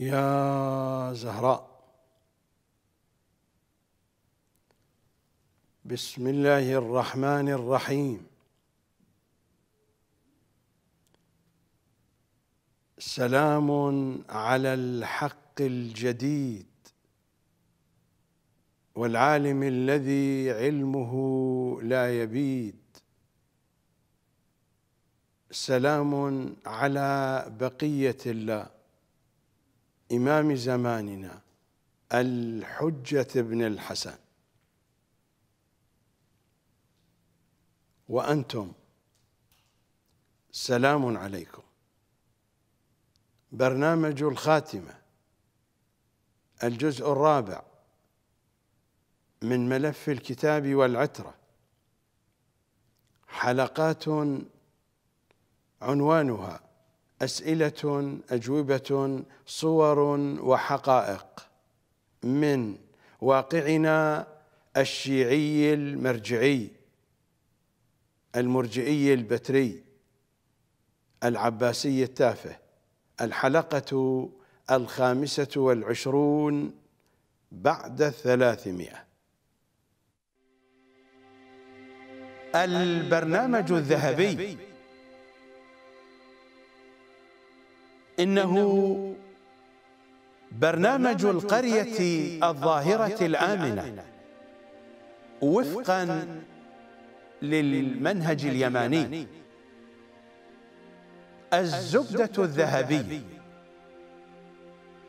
يا زهراء. بسم الله الرحمن الرحيم. سلام على الحق الجديد والعالم الذي علمه لا يبيد. سلام على بقية الله. إمام زماننا الحجة بن الحسن. وأنتم سلام عليكم. برنامج الخاتمة الجزء الرابع من ملف الكتاب والعترة. حلقات عنوانها أسئلة أجوبة صور وحقائق من واقعنا الشيعي المرجعي المرجئي البتري العباسي التافه الحلقة الخامسة والعشرون بعد الثلاثمائة البرنامج الذهبي. إنه برنامج القرية الظاهرة الآمنة. وفقا للمنهج اليماني. الزبدة الذهبية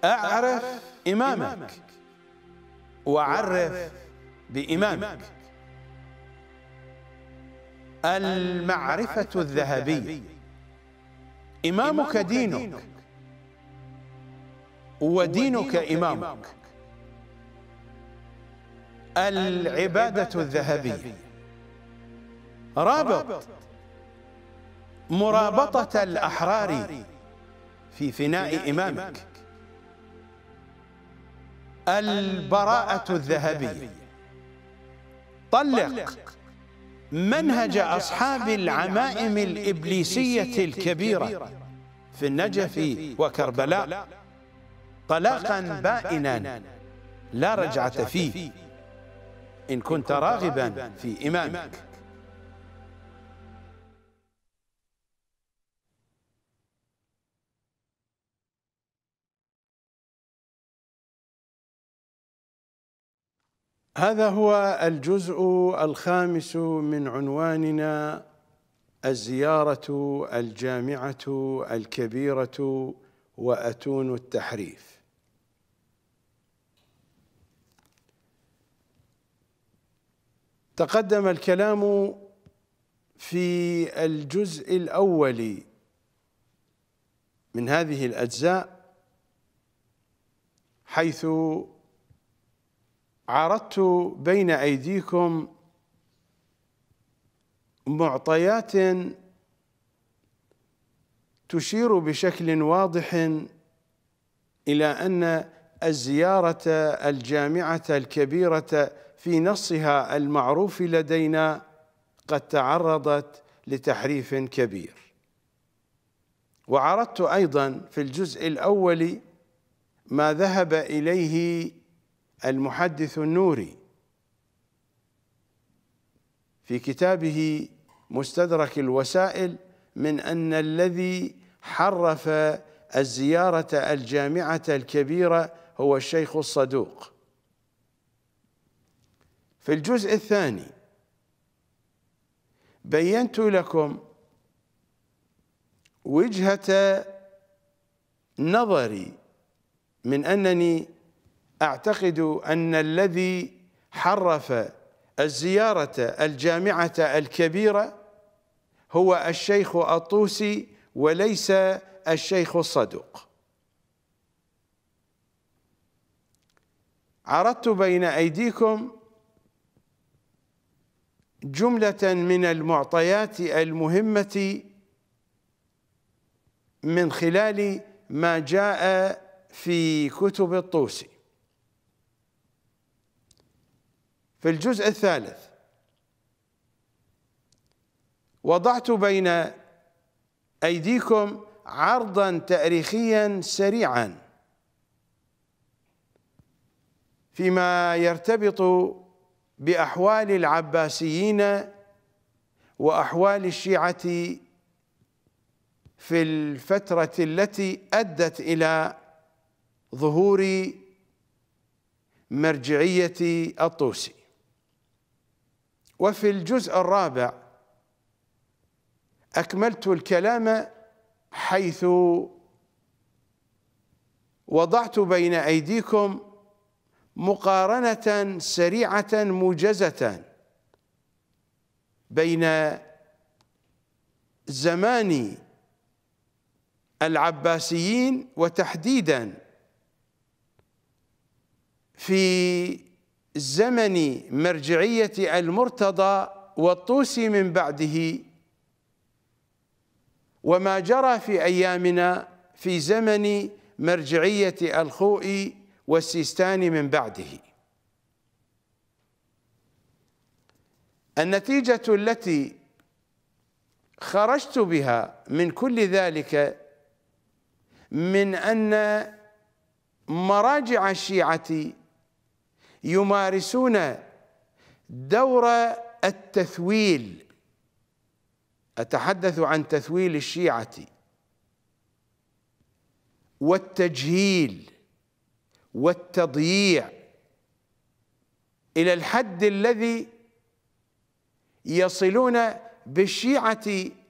أعرف إمامك. وعرف بإمامك. المعرفة الذهبية. إمامك دينك. ودينك إمامك. العبادة الذهبية. رابط. مرابطة الأحرار في فناء إمامك. البراءة الذهبية. طلق. منهج أصحاب العمائم الإبليسية الكبيرة. في النجف وكربلاء. طلاقا بائنا. لا رجعة فيه. إن كنت راغبا في إمامك. هذا هو الجزء الخامس من عنواننا الزيارة الجامعة الكبيرة وأتون التحريف. تقدم الكلام في الجزء الأول من هذه الأجزاء حيث عرضت بين أيديكم معطيات تشير بشكل واضح إلى أن الزيارة الجامعة الكبيرة في نصها المعروف لدينا قد تعرضت لتحريف كبير. وعرضت أيضا في الجزء الأول ما ذهب إليه المحدث النوري في كتابه مستدرك الوسائل من أن الذي حرف الزيارة الجامعة الكبيرة هو الشيخ الصدوق. في الجزء الثاني بينت لكم وجهة نظري من أنني أعتقد أن الذي حرف الزيارة الجامعة الكبيرة هو الشيخ الطوسي وليس الشيخ الصدوق. عرضت بين أيديكم جملة من المعطيات المهمة من خلال ما جاء في كتب الطوسي. في الجزء الثالث وضعت بين أيديكم عرضا تاريخيا سريعا فيما يرتبط بأحوال العباسيين وأحوال الشيعة في الفترة التي أدت إلى ظهور مرجعية الطوسي. وفي الجزء الرابع أكملت الكلام حيث وضعت بين أيديكم مقارنة سريعة موجزة بين زمان العباسيين وتحديدا في زمن مرجعية المرتضى والطوسي من بعده وما جرى في أيامنا في زمن مرجعية الخوئي والسيستاني من بعده. النتيجة التي خرجت بها من كل ذلك من أن مراجع الشيعة يمارسون دور التثويل. أتحدث عن تثويل الشيعة والتجهيل. والتضييع إلى الحد الذي يصلون بالشيعة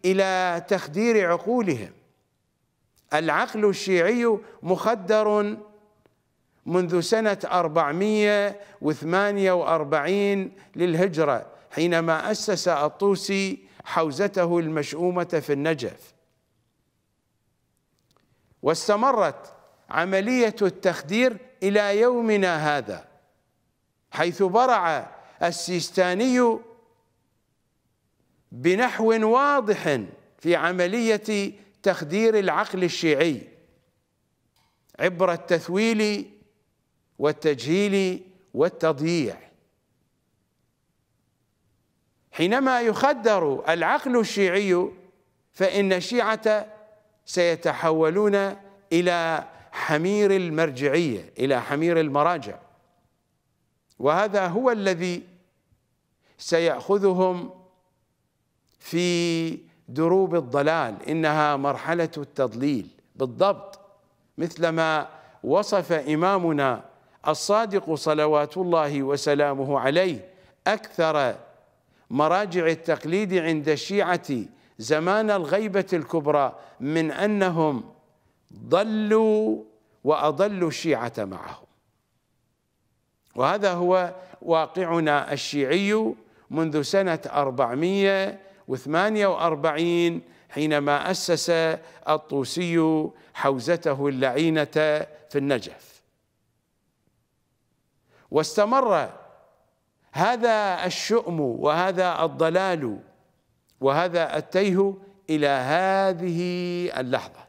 إلى تخدير عقولهم. العقل الشيعي مخدر منذ سنة 448 للهجرة حينما أسس الطوسي حوزته المشؤومة في النجف. واستمرت عملية التخدير إلى يومنا هذا حيث برع السيستاني بنحو واضح في عملية تخدير العقل الشيعي عبر التثويل والتجهيل والتضييع. حينما يخدر العقل الشيعي فإن الشيعة سيتحولون إلى حمير المرجعية إلى حمير المراجع. وهذا هو الذي سيأخذهم في دروب الضلال إنها مرحلة التضليل. بالضبط مثلما وصف إمامنا الصادق صلوات الله وسلامه عليه أكثر مراجع التقليد عند الشيعة زمان الغيبة الكبرى من أنهم ضلوا وأضلوا الشيعة معهم. وهذا هو واقعنا الشيعي منذ سنة 448 حينما أسس الطوسي حوزته اللعينة في النجف. واستمر هذا الشؤم وهذا الضلال وهذا التيه إلى هذه اللحظة.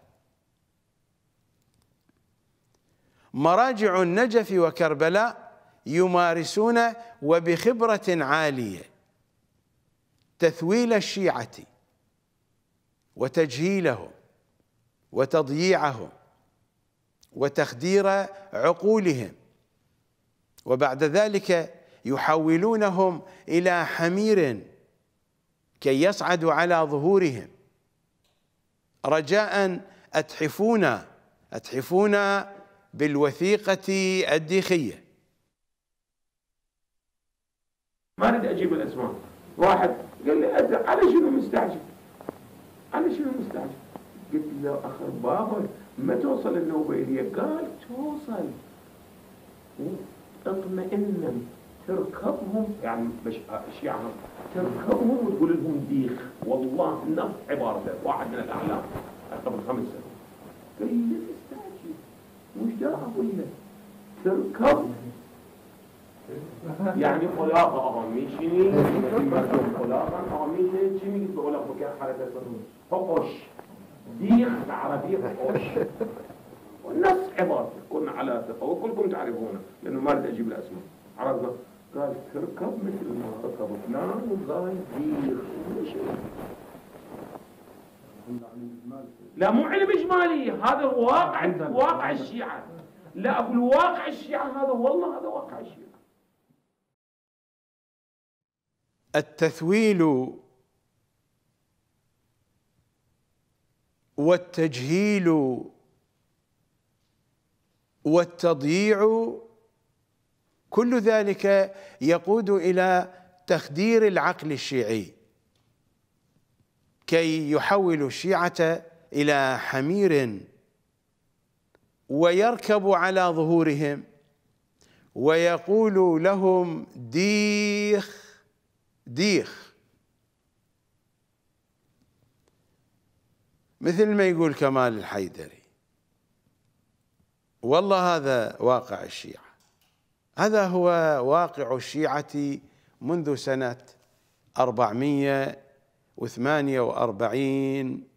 مراجع النجف وكربلاء يمارسون وبخبرة عالية تثويل الشيعة وتجهيلهم وتضييعهم وتخدير عقولهم وبعد ذلك يحولونهم إلى حمير كي يصعدوا على ظهورهم. رجاء أتحفونا أتحفونا بالوثيقة الديخية. ما أريد أجيب الأسماء. واحد قال لي على شنو مستعجل؟ على شنو مستعجل؟ قلت له اخر بابا ما توصل النوبه الي قال توصل. اطمئنا تركبهم يعني مش الشيعة تركبهم وتقول لهم ديخ. والله نفس عبارته واحد من الأعلام قبل خمس سنوات. قال لي وش دا أقول لك تركب يعني خلاقة أغميشني مردم خلاقة أغميشني شمي بقول لك بكير حركة فقش ديخ العربية فقش ونفس عبارته كنا على ثقة. وكلكم تعرفونه لأنه ما أريد أجيب الأسماء عرضنا قال تركب مثل ما. ركب فلان وقال ديخ لا مو علم إجمالي هذا واقع واقع الشيعة. لا أقول واقع الشيعة هذا والله هذا واقع الشيعة. التثويل والتجهيل والتضييع كل ذلك يقود إلى تخدير العقل الشيعي كي يحول الشيعة إلى حمير ويركب على ظهورهم ويقول لهم ديخ ديخ. مثل ما يقول كمال الحيدري. والله هذا واقع الشيعة. هذا هو واقع الشيعة منذ سنة 448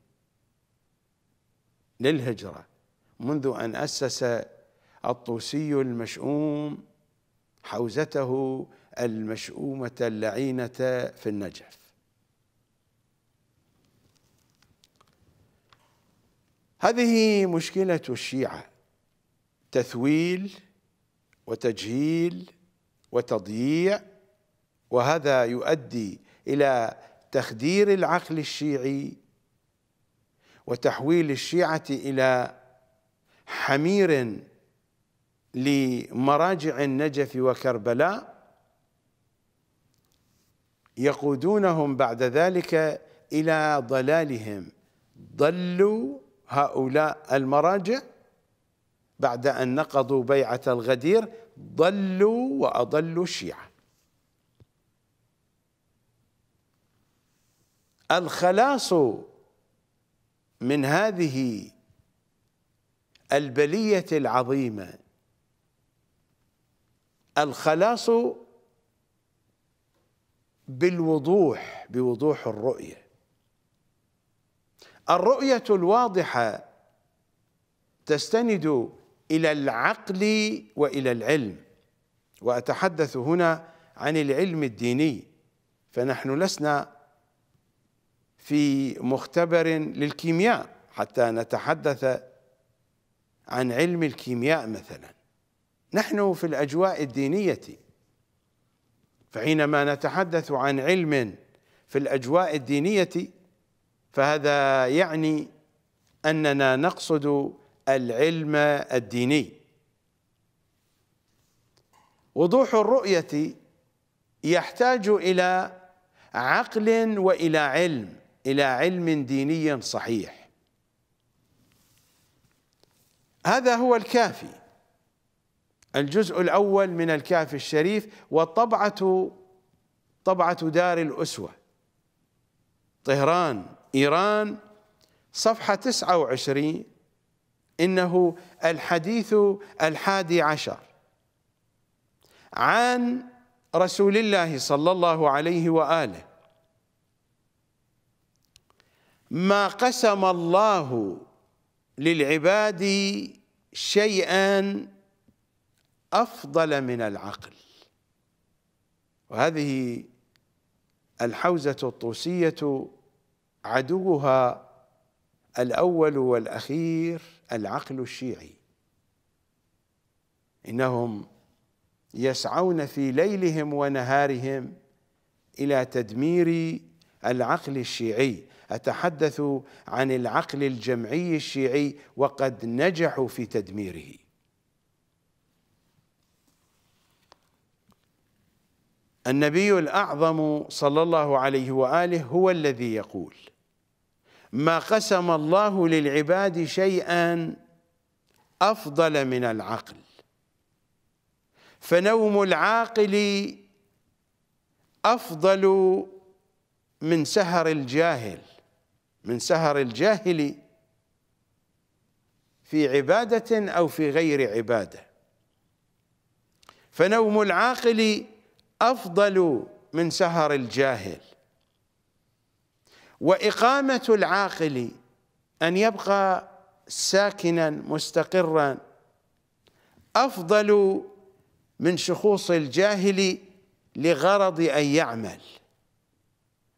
للهجرة منذ أن أسس الطوسي المشؤوم حوزته المشؤومة اللعينة في النجف. هذه مشكلة الشيعة تثويل وتجهيل وتضييع وهذا يؤدي إلى تخدير العقل الشيعي وتحويل الشيعة إلى حمير لمراجع النجف وكربلاء يقودونهم بعد ذلك إلى ضلالهم. ضلوا هؤلاء المراجع بعد أن نقضوا بيعة الغدير ضلوا وأضلوا الشيعة. الخلاص من هذه البلية العظيمة. الخلاص بالوضوح بوضوح الرؤية. الرؤية الواضحة تستند إلى العقل وإلى العلم. وأتحدث هنا عن العلم الديني. فنحن لسنا في مختبر للكيمياء حتى نتحدث عن علم الكيمياء مثلا. نحن في الأجواء الدينية فحينما نتحدث عن علم في الأجواء الدينية فهذا يعني أننا نقصد العلم الديني. وضوح الرؤية يحتاج إلى عقل وإلى علم. إلى علم ديني صحيح. هذا هو الكافي. الجزء الأول من الكافي الشريف والطبعة طبعة دار الأسوة. طهران إيران صفحة 29 إنه الحديث الحادي عشر. عن رسول الله صلى الله عليه وآله. ما قسم الله للعباد شيئا أفضل من العقل. وهذه الحوزة الطوسية عدوها الأول والأخير العقل الشيعي. إنهم يسعون في ليلهم ونهارهم إلى تدمير العقل الشيعي. أتحدث عن العقل الجمعي الشيعي وقد نجحوا في تدميره. النبي الأعظم صلى الله عليه وآله هو الذي يقول ما قسم الله للعباد شيئا أفضل من العقل فنوم العاقل أفضل من سهر الجاهل. من سهر الجاهل في عبادة أو في غير عبادة. فنوم العاقل أفضل من سهر الجاهل. وإقامة العاقل أن يبقى ساكنا مستقرا أفضل من شخوص الجاهل لغرض أن يعمل.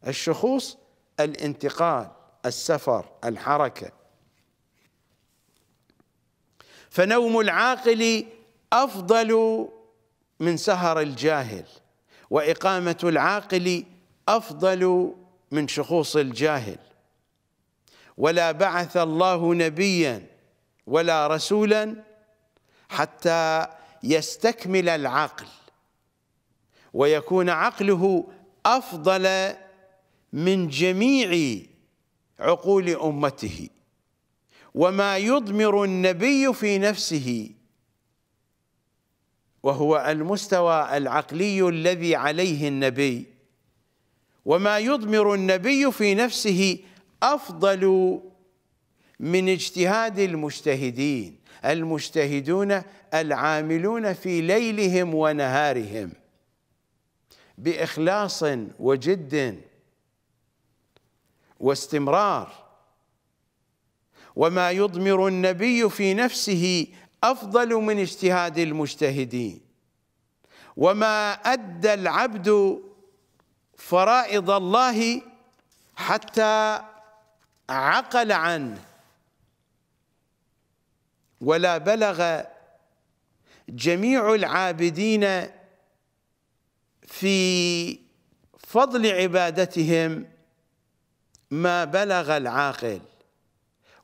الشخوص الانتقال. السفر الحركة. فنوم العاقل أفضل من سهر الجاهل وإقامة العاقل أفضل من شخوص الجاهل. ولا بعث الله نبيا ولا رسولا حتى يستكمل العقل ويكون عقله أفضل من جميع عقول أمته وما يضمر النبي في نفسه وهو المستوى العقلي الذي عليه النبي. وما يضمر النبي في نفسه أفضل من اجتهاد المجتهدين المجتهدون العاملون في ليلهم ونهارهم بإخلاص وجد واستمرار. وما يضمر النبي في نفسه أفضل من اجتهاد المجتهدين. وما أدى العبد فرائض الله حتى عقل عنه. ولا بلغ جميع العابدين في فضل عبادتهم ما بلغ العاقل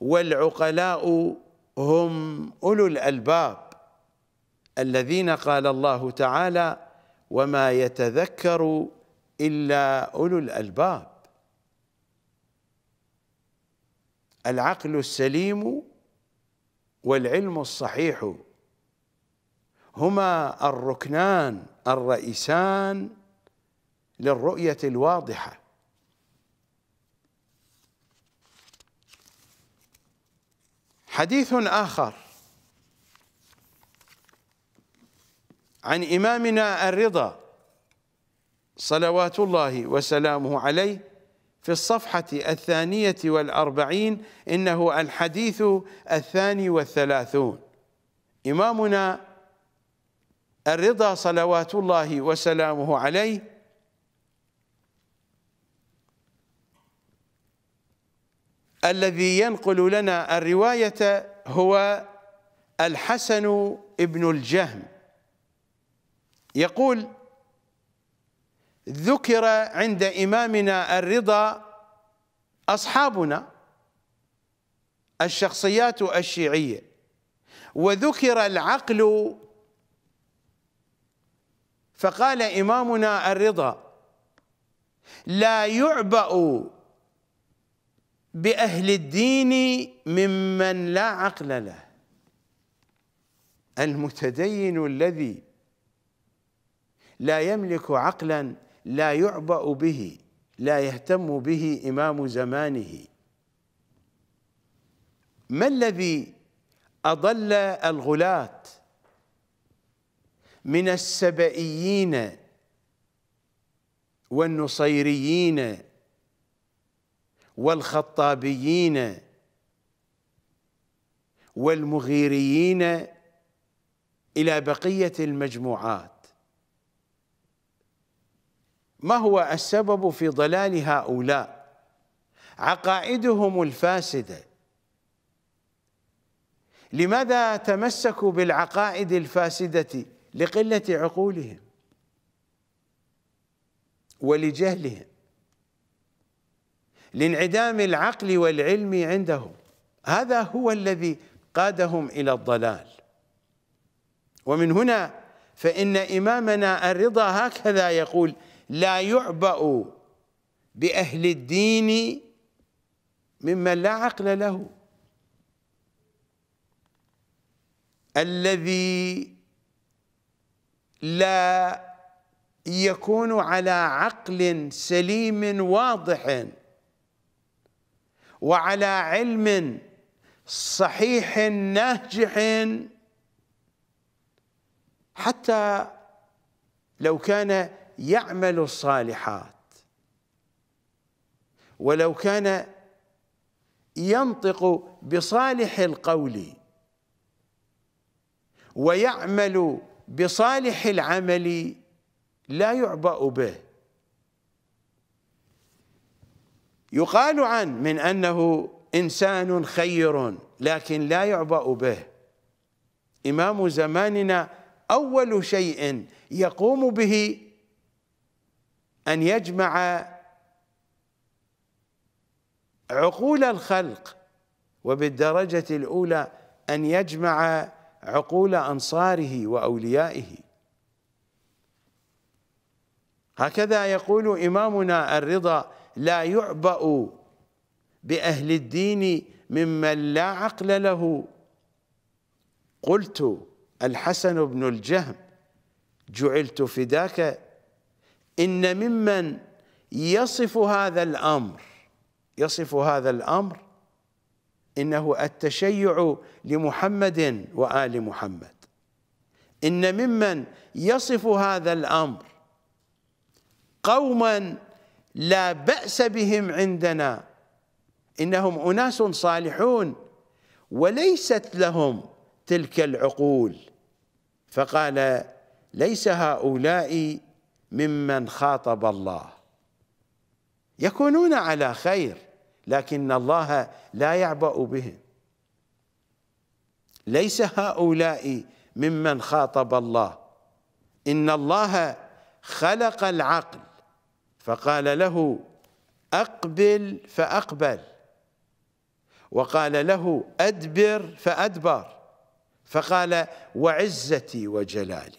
والعقلاء هم أولو الألباب الذين قال الله تعالى وما يتذكر إلا أولو الألباب العقل السليم والعلم الصحيح هما الركنان الرئيسان للرؤية الواضحة. حديث آخر عن إمامنا الرضا صلوات الله وسلامه عليه في الصفحة الثانية والأربعين إنه الحديث الثاني والثلاثون. إمامنا الرضا صلوات الله وسلامه عليه الذي ينقل لنا الرواية هو الحسن ابن الجهم. يقول ذكر عند إمامنا الرضا أصحابنا الشخصيات الشيعية وذكر العقل فقال إمامنا الرضا لا يعبأ بأهل الدين ممن لا عقل له. المتدين الذي لا يملك عقلا لا يعبأ به لا يهتم به إمام زمانه. ما الذي أضل الغلاة من السبئيين والنصيريين والخطابيين والمغيريين إلى بقية المجموعات. ما هو السبب في ضلال هؤلاء؟ عقائدهم الفاسدة. لماذا تمسكوا بالعقائد الفاسدة لقلة عقولهم ولجهلهم؟ لانعدام العقل والعلم عندهم هذا هو الذي قادهم إلى الضلال. ومن هنا فإن إمامنا الرضا هكذا يقول لا يعبأ بأهل الدين ممن لا عقل له. الذي لا يكون على عقل سليم واضح وعلى علم صحيح ناجح. حتى لو كان يعمل الصالحات ولو كان ينطق بصالح القول ويعمل بصالح العمل لا يعبأ به. يقال عن من أنه إنسان خير لكن لا يعبأ به. إمام زماننا أول شيء يقوم به أن يجمع عقول الخلق وبالدرجة الأولى أن يجمع عقول أنصاره وأوليائه. هكذا يقول إمامنا الرضا لا يعبأ بأهل الدين ممن لا عقل له. قلت الحسن بن الجهم جعلت فداك إن ممن يصف هذا الأمر يصف هذا الأمر إنه التشيع لمحمد وآل محمد. إن ممن يصف هذا الأمر قوما لا بأس بهم عندنا. إنهم أناس صالحون وليست لهم تلك العقول. فقال ليس هؤلاء ممن خاطب الله. يكونون على خير لكن الله لا يعبأ بهم. ليس هؤلاء ممن خاطب الله. إن الله خلق العقل فقال له أقبل فأقبل وقال له أدبر فأدبر فقال وعزتي وجلالي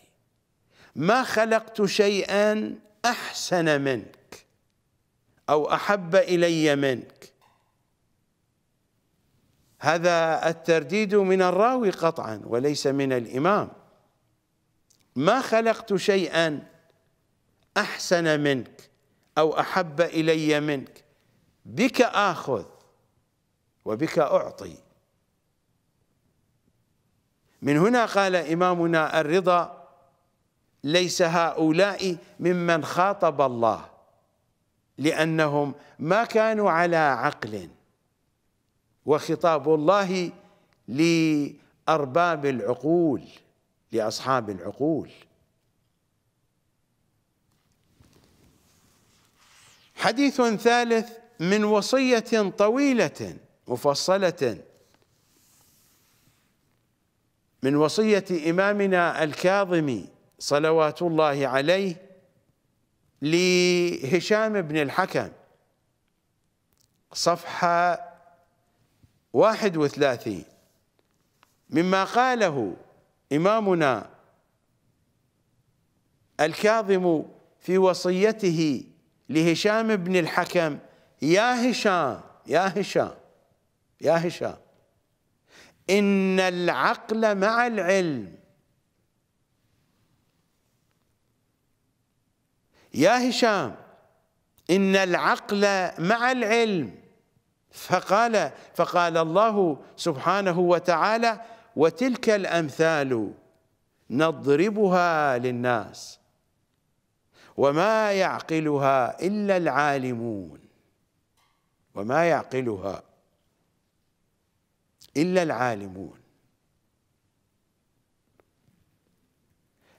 ما خلقت شيئا أحسن منك أو أحب إلي منك. هذا الترديد من الراوي قطعا وليس من الإمام. ما خلقت شيئا أحسن منك أو أحب إلي منك. بك آخذ وبك أعطي. من هنا قال إمامنا الرضا ليس هؤلاء ممن خاطب الله لأنهم ما كانوا على عقل. وخطاب الله لأرباب العقول لأصحاب العقول. حديث ثالث من وصية طويلة مفصلة. من وصية إمامنا الكاظمي صلوات الله عليه لهشام بن الحكم. صفحة واحد وثلاثين. مما قاله إمامنا الكاظم في وصيته لهشام بن الحكم. يا هشام يا هشام يا هشام. إن العقل مع العلم. يا هشام إن العقل مع العلم. فقال فقال الله سبحانه وتعالى وتلك الأمثال نضربها للناس. وما يعقلها إلا العالمون. وما يعقلها إلا العالمون.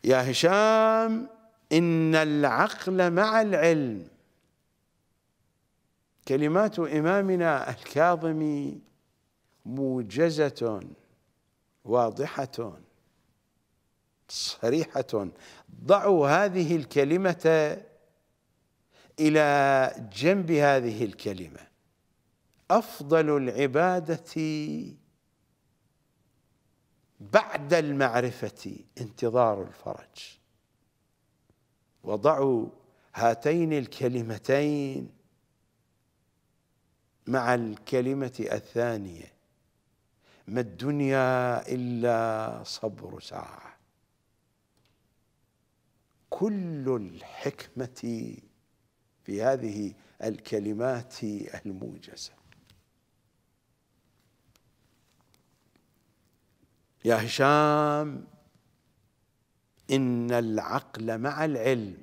يا هشام إن العقل مع العلم. كلمات إمامنا الكاظمي موجزة واضحة. صريحة. ضعوا هذه الكلمة إلى جنب هذه الكلمة. أفضل العبادة بعد المعرفة انتظار الفرج. وضعوا هاتين الكلمتين مع الكلمة الثانية ما الدنيا إلا صبر ساعة. كل الحكمة في هذه الكلمات الموجزة. يا هشام إن العقل مع العلم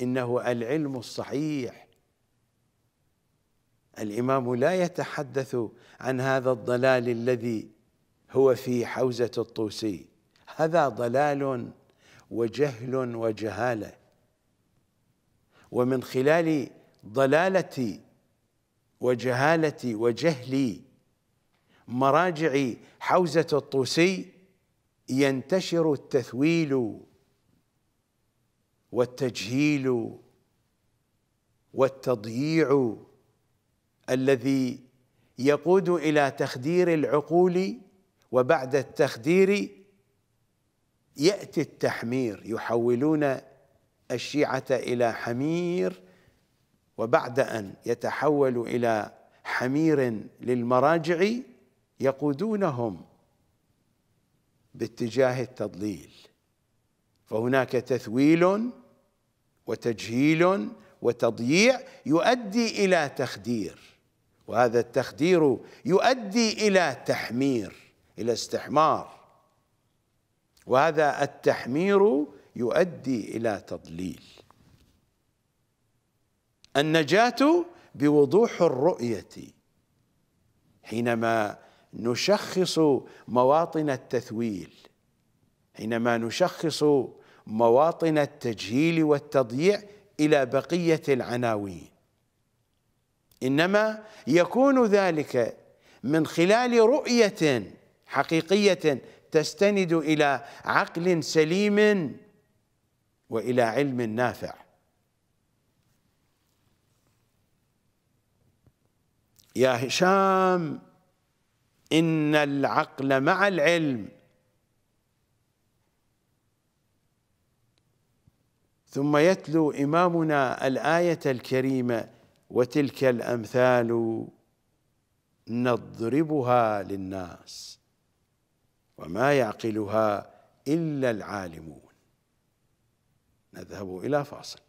إنه العلم الصحيح. الإمام لا يتحدث عن هذا الضلال الذي هو في حوزة الطوسي. هذا ضلال وجهل وجهالة. ومن خلال ضلالتي وجهالتي وجهلي مراجع حوزة الطوسي ينتشر التثويل والتجهيل والتضييع الذي يقود إلى تخدير العقول وبعد التخدير يأتي التحمير يحولون الشيعة إلى حمير وبعد أن يتحول إلى حمير للمراجع يقودونهم باتجاه التضليل. فهناك تثويل وتجهيل وتضييع يؤدي إلى تخدير وهذا التخدير يؤدي إلى تحمير إلى استحمار. وهذا التحمير يؤدي إلى تضليل. النجاة بوضوح الرؤية. حينما نشخص مواطن التثويل حينما نشخص مواطن التجهيل والتضييع إلى بقية العناوين. إنما يكون ذلك من خلال رؤية حقيقية تستند إلى عقل سليم وإلى علم نافع. يا هشام إن العقل مع العلم. ثم يتلو إمامنا الآية الكريمة وتلك الأمثال نضربها للناس. وما يعقلها إلا العالمون. نذهب إلى فاصل.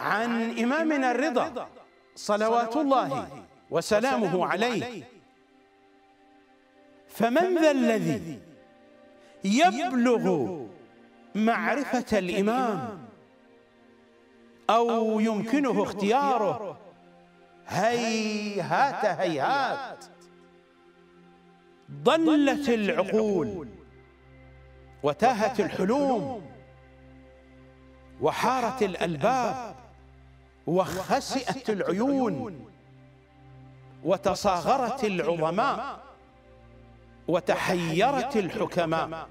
عن إمامنا الرضا صلوات الله وسلامه عليه. فمن ذا الذي يبلغ معرفة الإمام؟ أو يمكنه اختياره. هيهات هيهات. ضلت العقول وتاهت الحلوم. وحارت الألباب. وخسئت العيون. وتصاغرت العظماء. وتحيرت الحكماء.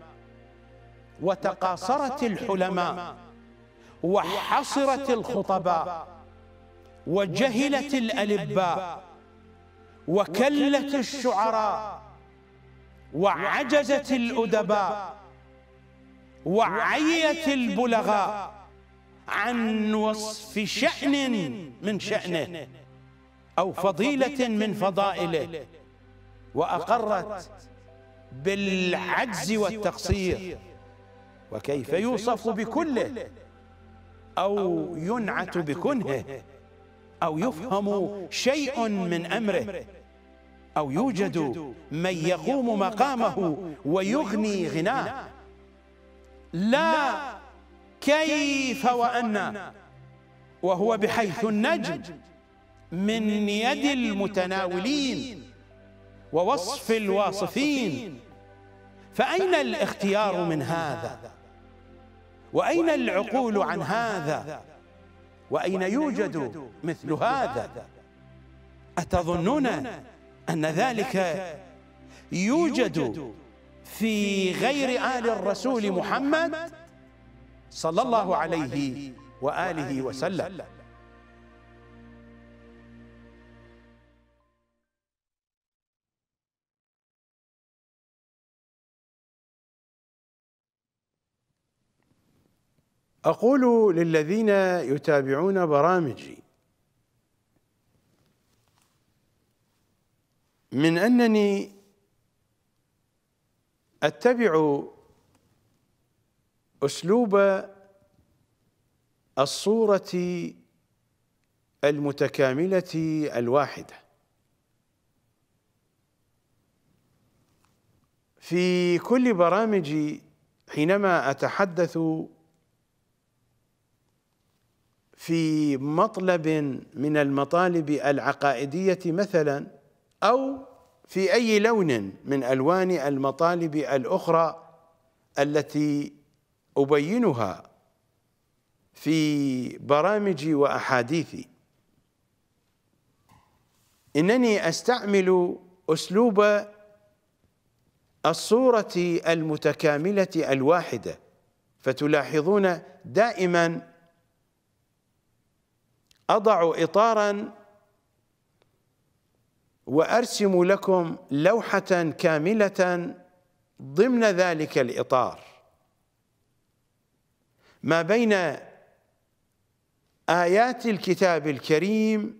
وتقاصرت الحلماء. وحصرت الخطباء وجهلت الألباء وكلت الشعراء وعجزت الأدباء وعيت البلغاء عن وصف شأن من شأنه أو فضيلة من فضائله وأقرت بالعجز والتقصير وكيف يوصف بكله أو ينعت بكنهه أو يفهم شيء من أمره أو يوجد من يقوم مقامه ويغني غناه. لا كيف وأن وهو بحيث النجم من يد المتناولين ووصف الواصفين. فأين الاختيار من هذا؟ وأين العقول عن هذا؟ وأين يوجد مثل هذا؟ أتظنون أن ذلك يوجد في غير آل الرسول محمد صلى الله عليه وآله وسلم. أقول للذين يتابعون برامجي من أنني أتبع أسلوب الصورة المتكاملة الواحدة. في كل برامجي حينما أتحدث في مطلب من المطالب العقائدية مثلا أو في أي لون من ألوان المطالب الأخرى التي أبينها في برامجي واحاديثي إنني أستعمل أسلوب الصورة المتكاملة الواحدة فتلاحظون دائما أضع اطارا وأرسم لكم لوحة كاملة ضمن ذلك الإطار. ما بين آيات الكتاب الكريم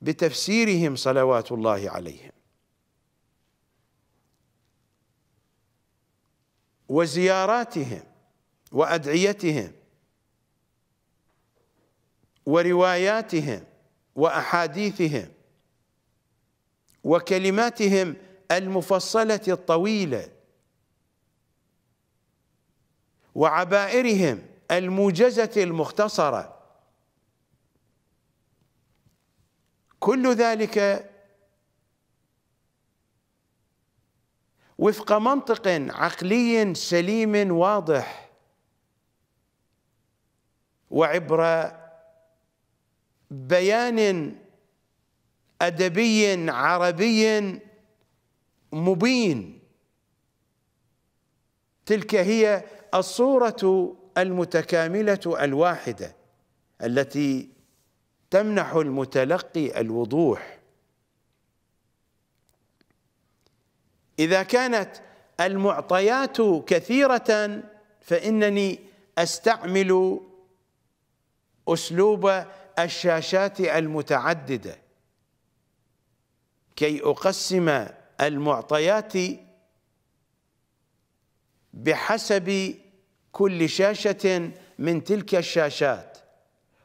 بتفسيرهم صلوات الله عليهم. وزياراتهم وأدعيتهم ورواياتهم وأحاديثهم وكلماتهم المفصلة الطويلة وعبائرهم الموجزة المختصرة. كل ذلك وفق منطق عقلي سليم واضح وعبر بيان أدبي عربي مبين. تلك هي الصورة المتكاملة الواحدة التي تمنح المتلقي الوضوح. إذا كانت المعطيات كثيرة فإنني أستعمل أسلوب الشاشات المتعددة. كي أقسم المعطيات بحسب كل شاشة من تلك الشاشات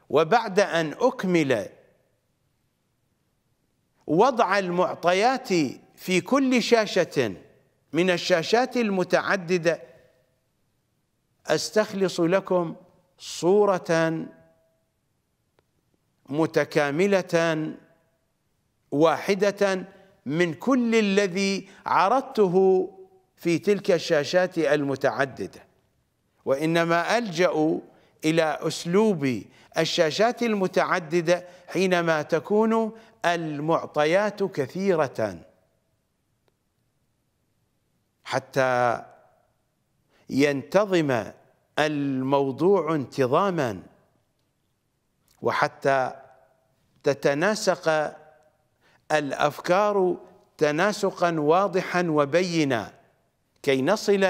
وبعد أن أكمل وضع المعطيات في كل شاشة من الشاشات المتعددة أستخلص لكم صورة متكاملة واحدة من كل الذي عرضته في تلك الشاشات المتعددة. وإنما ألجأ إلى أسلوب الشاشات المتعددة حينما تكون المعطيات كثيرة. حتى ينتظم الموضوع انتظاما وحتى تتناسق الأفكار تناسقا واضحا وبينا كي نصل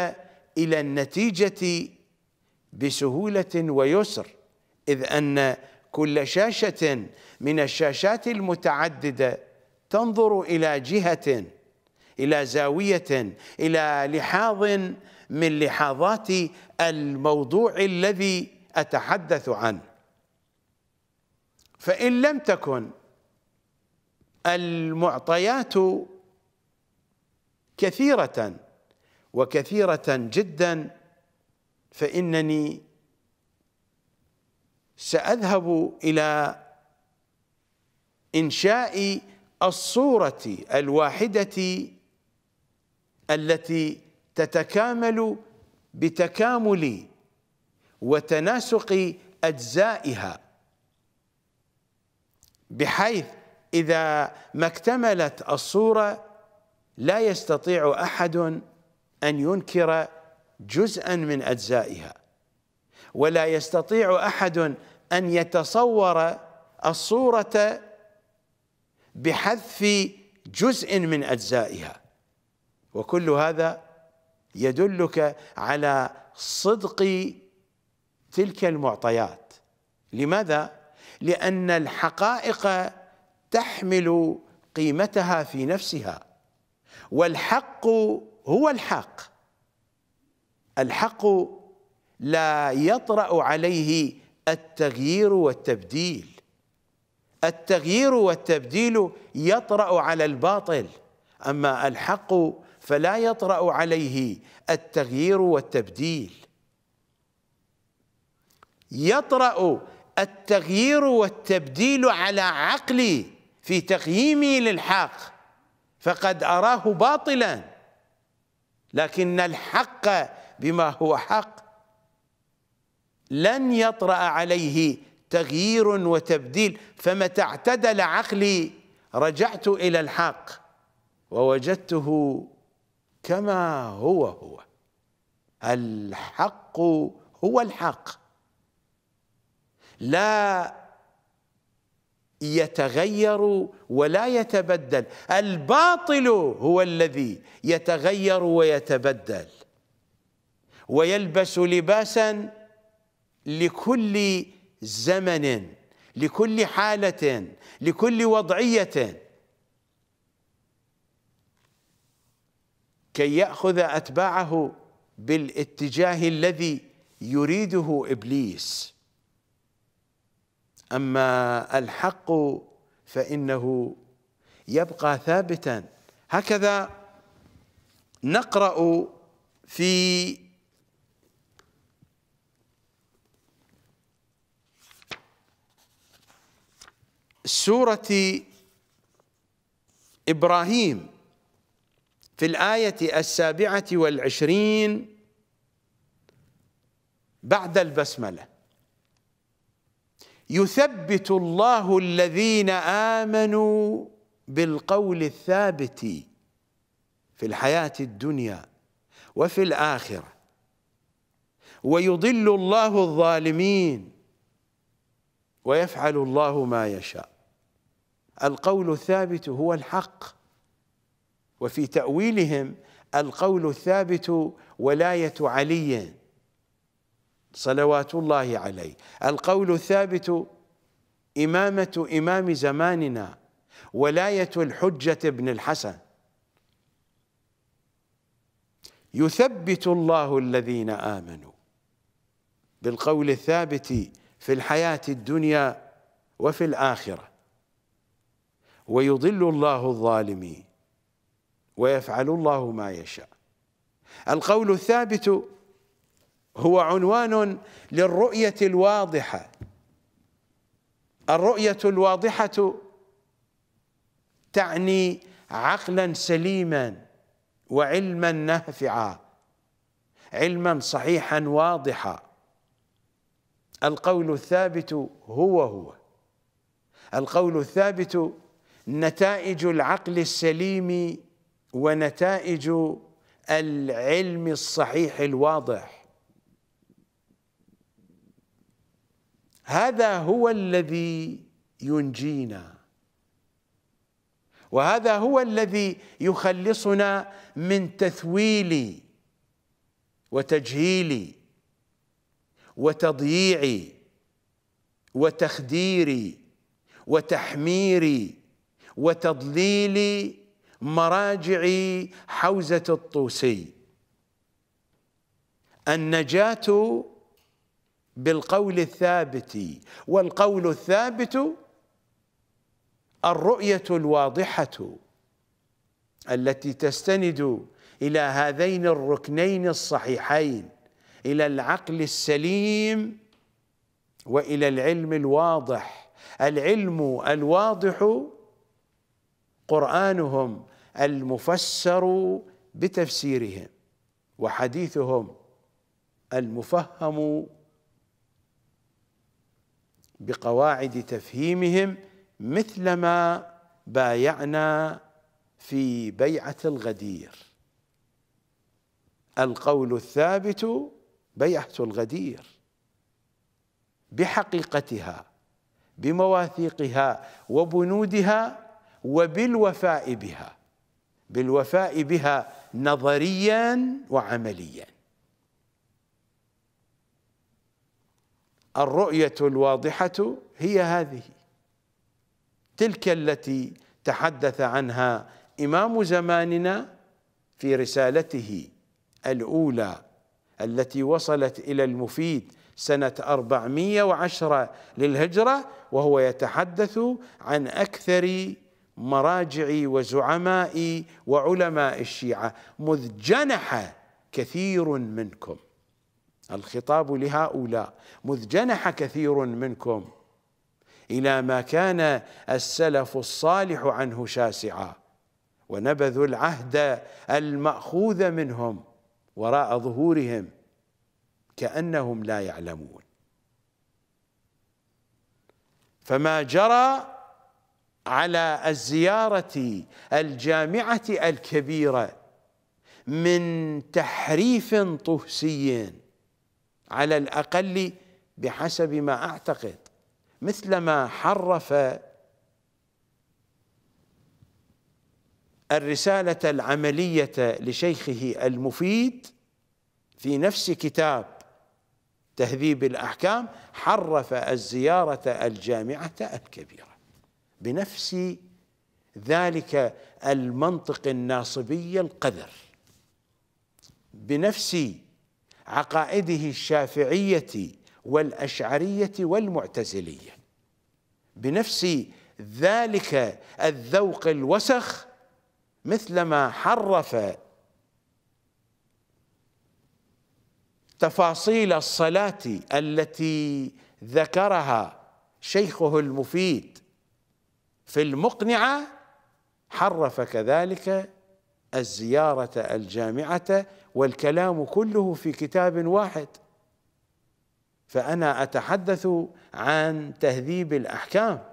إلى النتيجة بسهولة ويسر. إذ أن كل شاشة من الشاشات المتعددة تنظر إلى جهة إلى زاوية إلى لحاظ من لحاظات الموضوع الذي أتحدث عنه. فإن لم تكن المعطيات كثيرة وكثيرة جدا فإنني سأذهب إلى إنشاء الصورة الواحدة التي تتكامل بتكامل وتناسق أجزائها. بحيث إذا ما اكتملت الصورة لا يستطيع أحد أن ينكر جزءا من أجزائها ولا يستطيع أحد أن يتصور الصورة بحذف جزء من أجزائها. وكل هذا يدلك على صدق تلك المعطيات. لماذا؟ لأن الحقائق تحمل قيمتها في نفسها والحق هو الحق. الحق لا يطرأ عليه التغيير والتبديل. التغيير والتبديل يطرأ على الباطل أما الحق فلا يطرأ عليه التغيير والتبديل. يطرأ التغيير والتبديل على عقلي في تقييمي للحق فقد أراه باطلا. لكن الحق بما هو حق لن يطرأ عليه تغيير وتبديل. فمتى اعتدل عقلي رجعت إلى الحق ووجدته كما هو هو. الحق هو الحق. لا يتغير ولا يتبدل. الباطل هو الذي يتغير ويتبدل. ويلبس لباسا لكل زمن لكل حالة لكل وضعية. كي يأخذ أتباعه بالاتجاه الذي يريده إبليس. أما الحق فإنه يبقى ثابتا. هكذا نقرأ في سورة إبراهيم في الآية السابعة والعشرين بعد البسملة. يثبت الله الذين آمنوا بالقول الثابت في الحياة الدنيا وفي الآخرة. ويضل الله الظالمين ويفعل الله ما يشاء. القول الثابت هو الحق وفي تأويلهم القول الثابت ولاية علي. صلوات الله عليه. القول الثابت إمامة إمام زماننا ولاية الحجة ابن الحسن. يثبت الله الذين آمنوا بالقول الثابت في الحياة الدنيا وفي الآخرة. ويضل الله الظالمين ويفعل الله ما يشاء. القول الثابت هو عنوان للرؤية الواضحة. الرؤية الواضحة تعني عقلا سليما وعلما نافعا علما صحيحا واضحا. القول الثابت هو هو. القول الثابت نتائج العقل السليم ونتائج العلم الصحيح الواضح. هذا هو الذي ينجينا. وهذا هو الذي يخلصنا من تثويل وتجهيل وتضييع وتخدير وتحمير وتضليل مراجع حوزة الطوسي. النجاة بالقول الثابت. والقول الثابت الرؤية الواضحة التي تستند إلى هذين الركنين الصحيحين إلى العقل السليم وإلى العلم الواضح. العلم الواضح قرآنهم المفسر بتفسيرهم وحديثهم المفهم بقواعد تفهيمهم مثلما بايعنا في بيعة الغدير. القول الثابت بيعة الغدير. بحقيقتها بمواثيقها وبنودها وبالوفاء بها. بالوفاء بها نظريا وعمليا. الرؤية الواضحة هي هذه. تلك التي تحدث عنها إمام زماننا في رسالته الأولى التي وصلت إلى المفيد سنة 410 للهجرة وهو يتحدث عن أكثر مراجع وزعماء وعلماء الشيعة مذ جنح كثير منكم. الخطاب لهؤلاء. مذ جنح كثير منكم إلى ما كان السلف الصالح عنه شاسعا ونبذوا العهد المأخوذ منهم وراء ظهورهم كأنهم لا يعلمون. فما جرى على الزيارة الجامعة الكبيرة من تحريف طهسي على الأقل بحسب ما أعتقد مثلما حرف الرسالة العملية لشيخه المفيد في نفس كتاب تهذيب الأحكام حرف الزيارة الجامعة الكبيرة. بنفس ذلك المنطق الناصبي القذر. بنفس عقائده الشافعية والأشعرية والمعتزلية. بنفس ذلك الذوق الوسخ مثلما حرف تفاصيل الصلاة التي ذكرها شيخه المفيد في المقنعة حرف كذلك الزيارة الجامعة والكلام كله في كتاب واحد. فأنا أتحدث عن تهذيب الأحكام.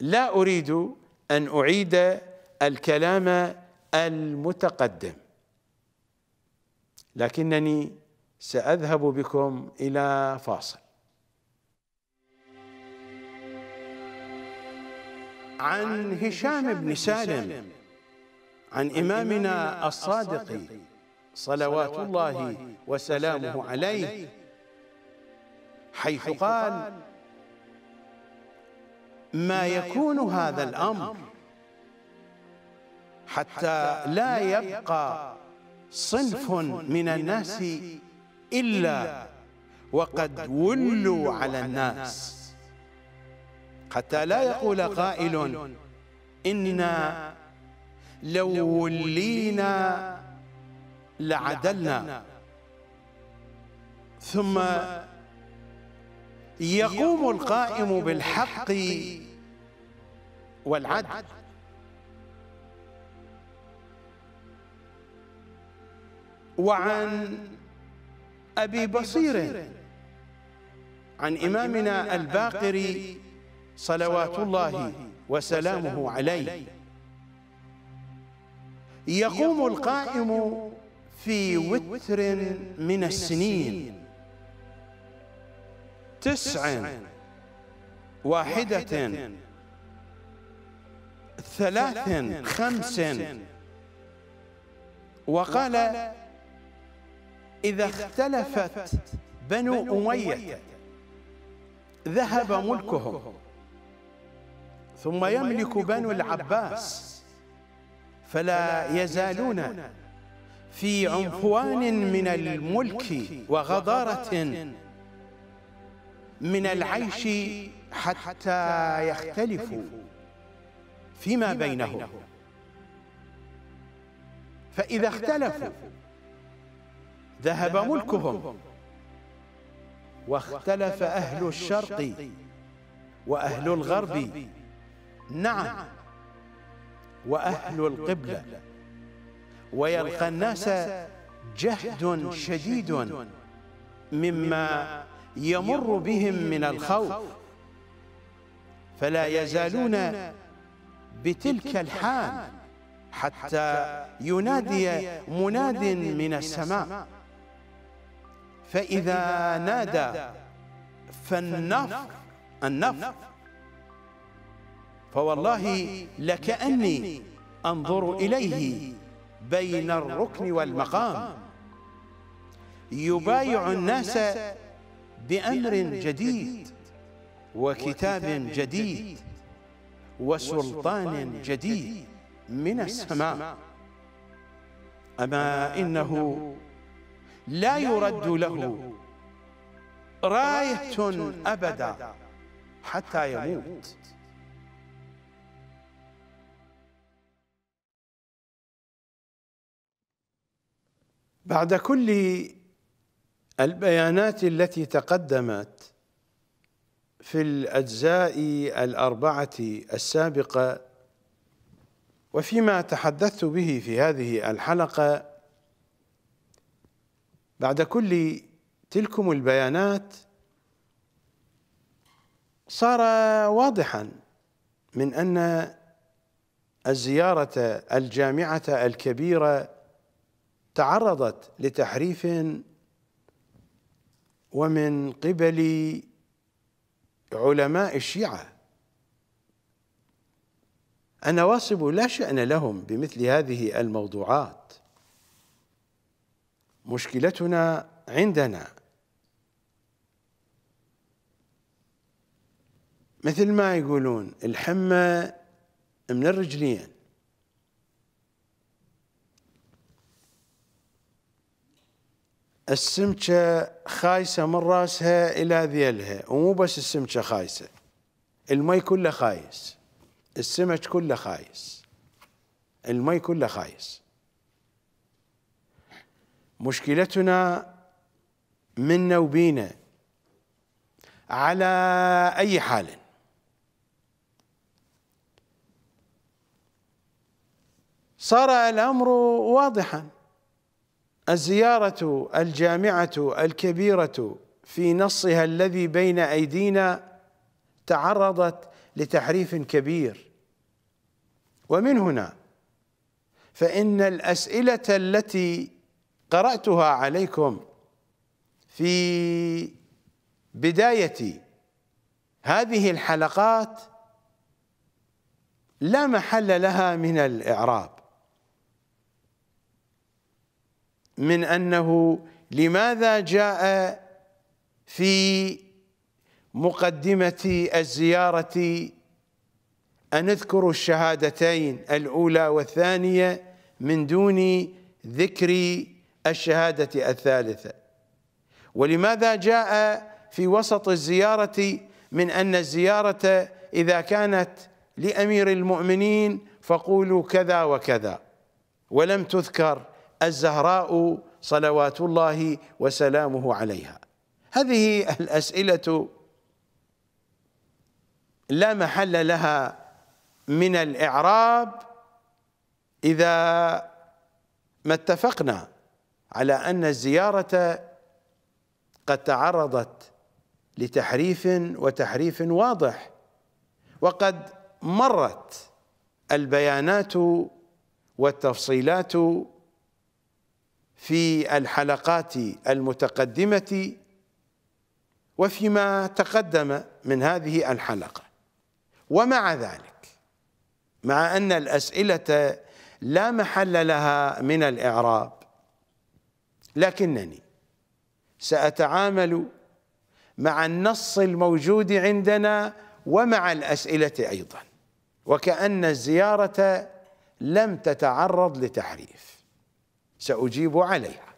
لا أريد أن أعيد الكلام المتقدم لكنني سأذهب بكم إلى فاصل. عن هشام بن سالم عن إمامنا الصادق صلوات الله وسلامه عليه حيث قال ما يكون هذا الأمر حتى لا يبقى صنف من الناس إلا وقد ولوا على الناس. حتى لا يقول قائل إنا لو ولينا لعدلنا. ثم يقوم القائم بالحق والعدل. وعن أبي بصير عن إمامنا الباقر صلوات الله وسلامه عليه. يقوم القائم في وتر من السنين. تسع واحدة ثلاث خمس وقال إذا اختلفت بنو أمية ذهب ملكهم. ثم يملك بنو العباس. فلا يزالون في عنفوان من الملك وغضارة من العيش حتى يختلفوا. فيما بينهم. فإذا اختلفوا ذهب ملكهم واختلف أهل الشرق وأهل الغرب. نعم. وأهل القبلة. ويلقى الناس جهد شديد مما يمر بهم من الخوف. فلا يزالون بتلك الحال حتى ينادي مناد من السماء. فإذا نادى فالنفر النفر فوالله لكأني أنظر إليه بين الركن والمقام. يبايع الناس بأمر جديد وكتاب جديد وسلطان جديد من السماء. أما إنه لا يرد له راية أبدا حتى يموت. بعد كل البيانات التي تقدمت في الأجزاء الأربعة السابقة وفيما تحدثت به في هذه الحلقة بعد كل تلكم البيانات صار واضحا من أن الزيارة الجامعة الكبيرة تعرضت لتحريف ومن قبل علماء الشيعة. النواصب لا شأن لهم بمثل هذه الموضوعات. مشكلتنا عندنا مثل ما يقولون الحمى من الرجلين. السمكة خايسة من راسها إلى ذيلها ومو بس السمكة خايسة المي كله خايس السمك كله خايس المي كله خايس. مشكلتنا منا وبينا على أي حال. صار الأمر واضحا. الزيارة الجامعة الكبيرة في نصها الذي بين أيدينا تعرضت لتحريف كبير. ومن هنا فإن الأسئلة التي قرأتها عليكم في بداية هذه الحلقات لا محل لها من الإعراب. من أنه لماذا جاء في مقدمة الزيارة أن نذكر الشهادتين الأولى والثانية من دون ذكر الشهادة الثالثة؟ ولماذا جاء في وسط الزيارة من أن الزيارة إذا كانت لأمير المؤمنين فقولوا كذا وكذا ولم تذكر الزهراء صلوات الله وسلامه عليها. هذه الأسئلة لا محل لها من الإعراب إذا ما اتفقنا على أن الزيارة قد تعرضت لتحريف وتحريف واضح وقد مرت البيانات والتفصيلات في الحلقات المتقدمة وفيما تقدم من هذه الحلقة. ومع ذلك مع أن الأسئلة لا محل لها من الإعراب لكنني سأتعامل مع النص الموجود عندنا ومع الأسئلة أيضا وكأن الزيارة لم تتعرض لتحريف. سأجيب عليها.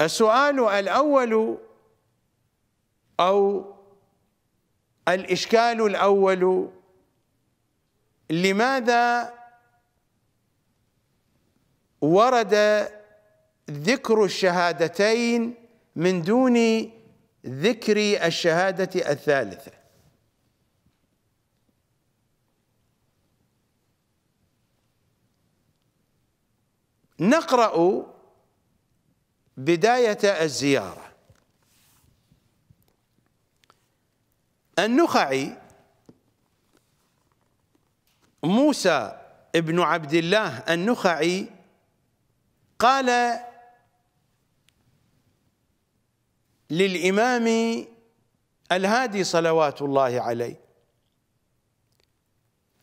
السؤال الأول أو الإشكال الأول لماذا ورد ذكر الشهادتين من دون ذكر الشهادة الثالثة؟ نقرأ بداية الزيارة. النخعي موسى ابن عبد الله النخعي قال للإمام الهادي صلوات الله عليه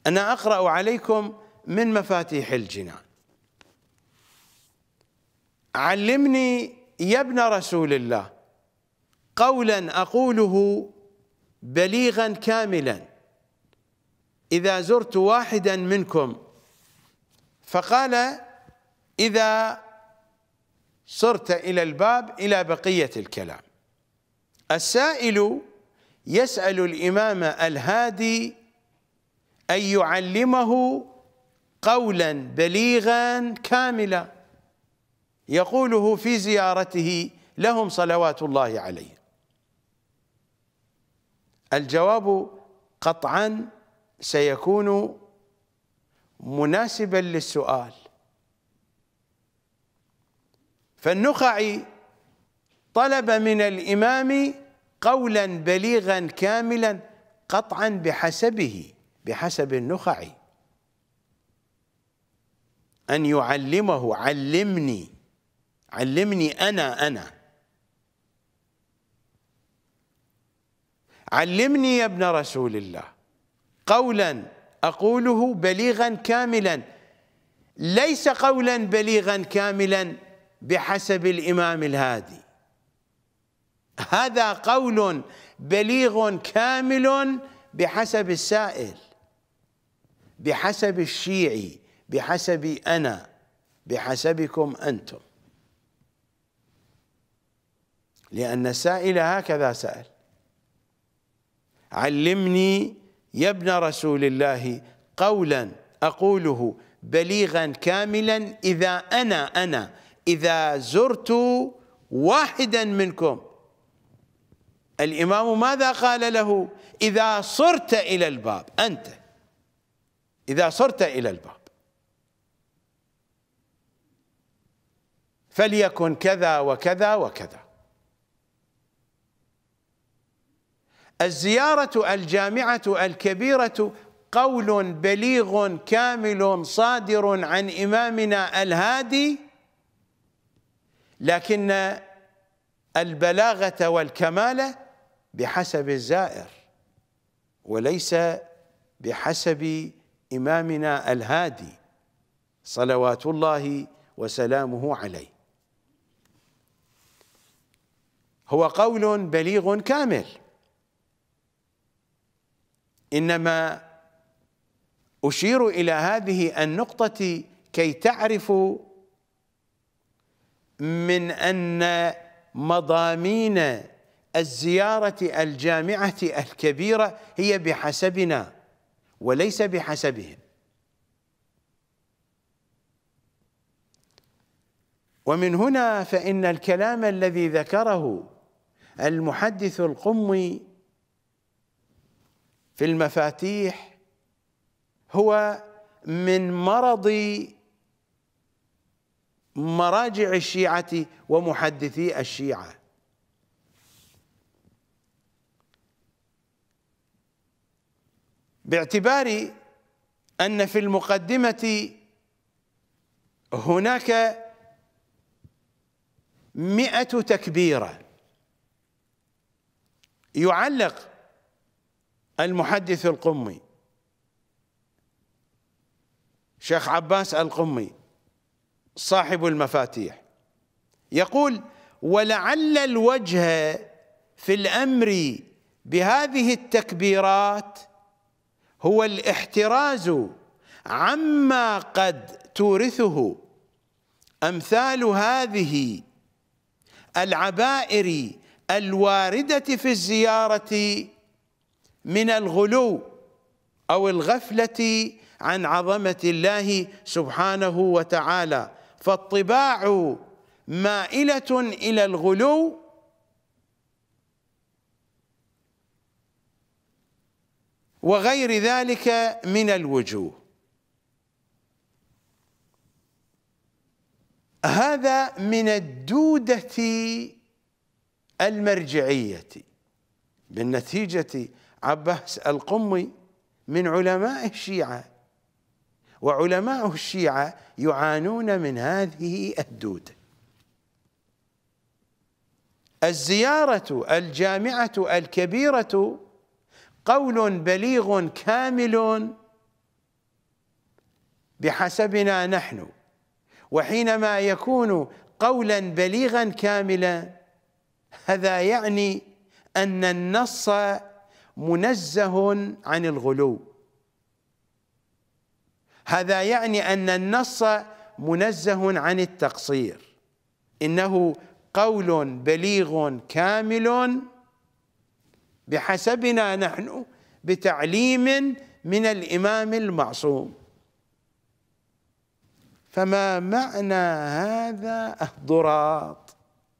أنا أقرأ عليكم من مفاتيح الجنان. علمني يا ابن رسول الله. قولا أقوله بليغا كاملا. إذا زرت واحدا منكم. فقال إذا صرت إلى الباب إلى بقية الكلام. السائل يسأل الإمام الهادي أن يعلمه قولا بليغا كاملا. يقوله في زيارته لهم صلوات الله عليهم. الجواب قطعا سيكون مناسبا للسؤال. فالنخعي طلب من الإمام قولا بليغا كاملا قطعا بحسبه بحسب النخعي أن يعلمه علمني. علمني أنا أنا. علمني يا ابن رسول الله. قولا أقوله بليغا كاملا. ليس قولا بليغا كاملا بحسب الإمام الهادي. هذا قول بليغ كامل بحسب السائل بحسب الشيعي بحسب أنا بحسبكم أنتم. لأن السائل هكذا سأل علمني يا ابن رسول الله قولا أقوله بليغا كاملا إذا أنا أنا إذا زرت واحدا منكم. الإمام ماذا قال له؟ إذا صرت إلى الباب أنت. إذا صرت إلى الباب. فليكن كذا وكذا وكذا. الزيارة الجامعة الكبيرة قول بليغ كامل صادر عن إمامنا الهادي لكن البلاغة والكمال بحسب الزائر وليس بحسب إمامنا الهادي صلوات الله وسلامه عليه. هو قول بليغ كامل. إنما أشير إلى هذه النقطة كي تعرفوا من أن مضامين الزيارة الجامعة الكبيرة هي بحسبنا وليس بحسبهم. ومن هنا فإن الكلام الذي ذكره المحدث القمي في المفاتيح هو من مرض مراجع الشيعة ومحدثي الشيعة. باعتبار أن في المقدمة هناك مئة تكبيرة يعلق المحدث القمي. شيخ عباس القمي صاحب المفاتيح يقول ولعل الوجه في الأمر بهذه التكبيرات هو الاحتراز عما قد تورثه أمثال هذه العبائر الواردة في الزيارة من الغلو أو الغفلة عن عظمة الله سبحانه وتعالى. فالطباع مائلة إلى الغلو وغير ذلك من الوجوه. هذا من الدودة المرجعية بالنتيجة عباس القمي من علماء الشيعة وعلماء الشيعة يعانون من هذه الدوده الزيارة الجامعة الكبيرة قول بليغ كامل بحسبنا نحن وحينما يكون قولا بليغا كاملا هذا يعني أن النص منزه عن الغلو. هذا يعني أن النص منزه عن التقصير. إنه قول بليغ كامل بحسبنا نحن بتعليم من الإمام المعصوم. فما معنى هذا الضراط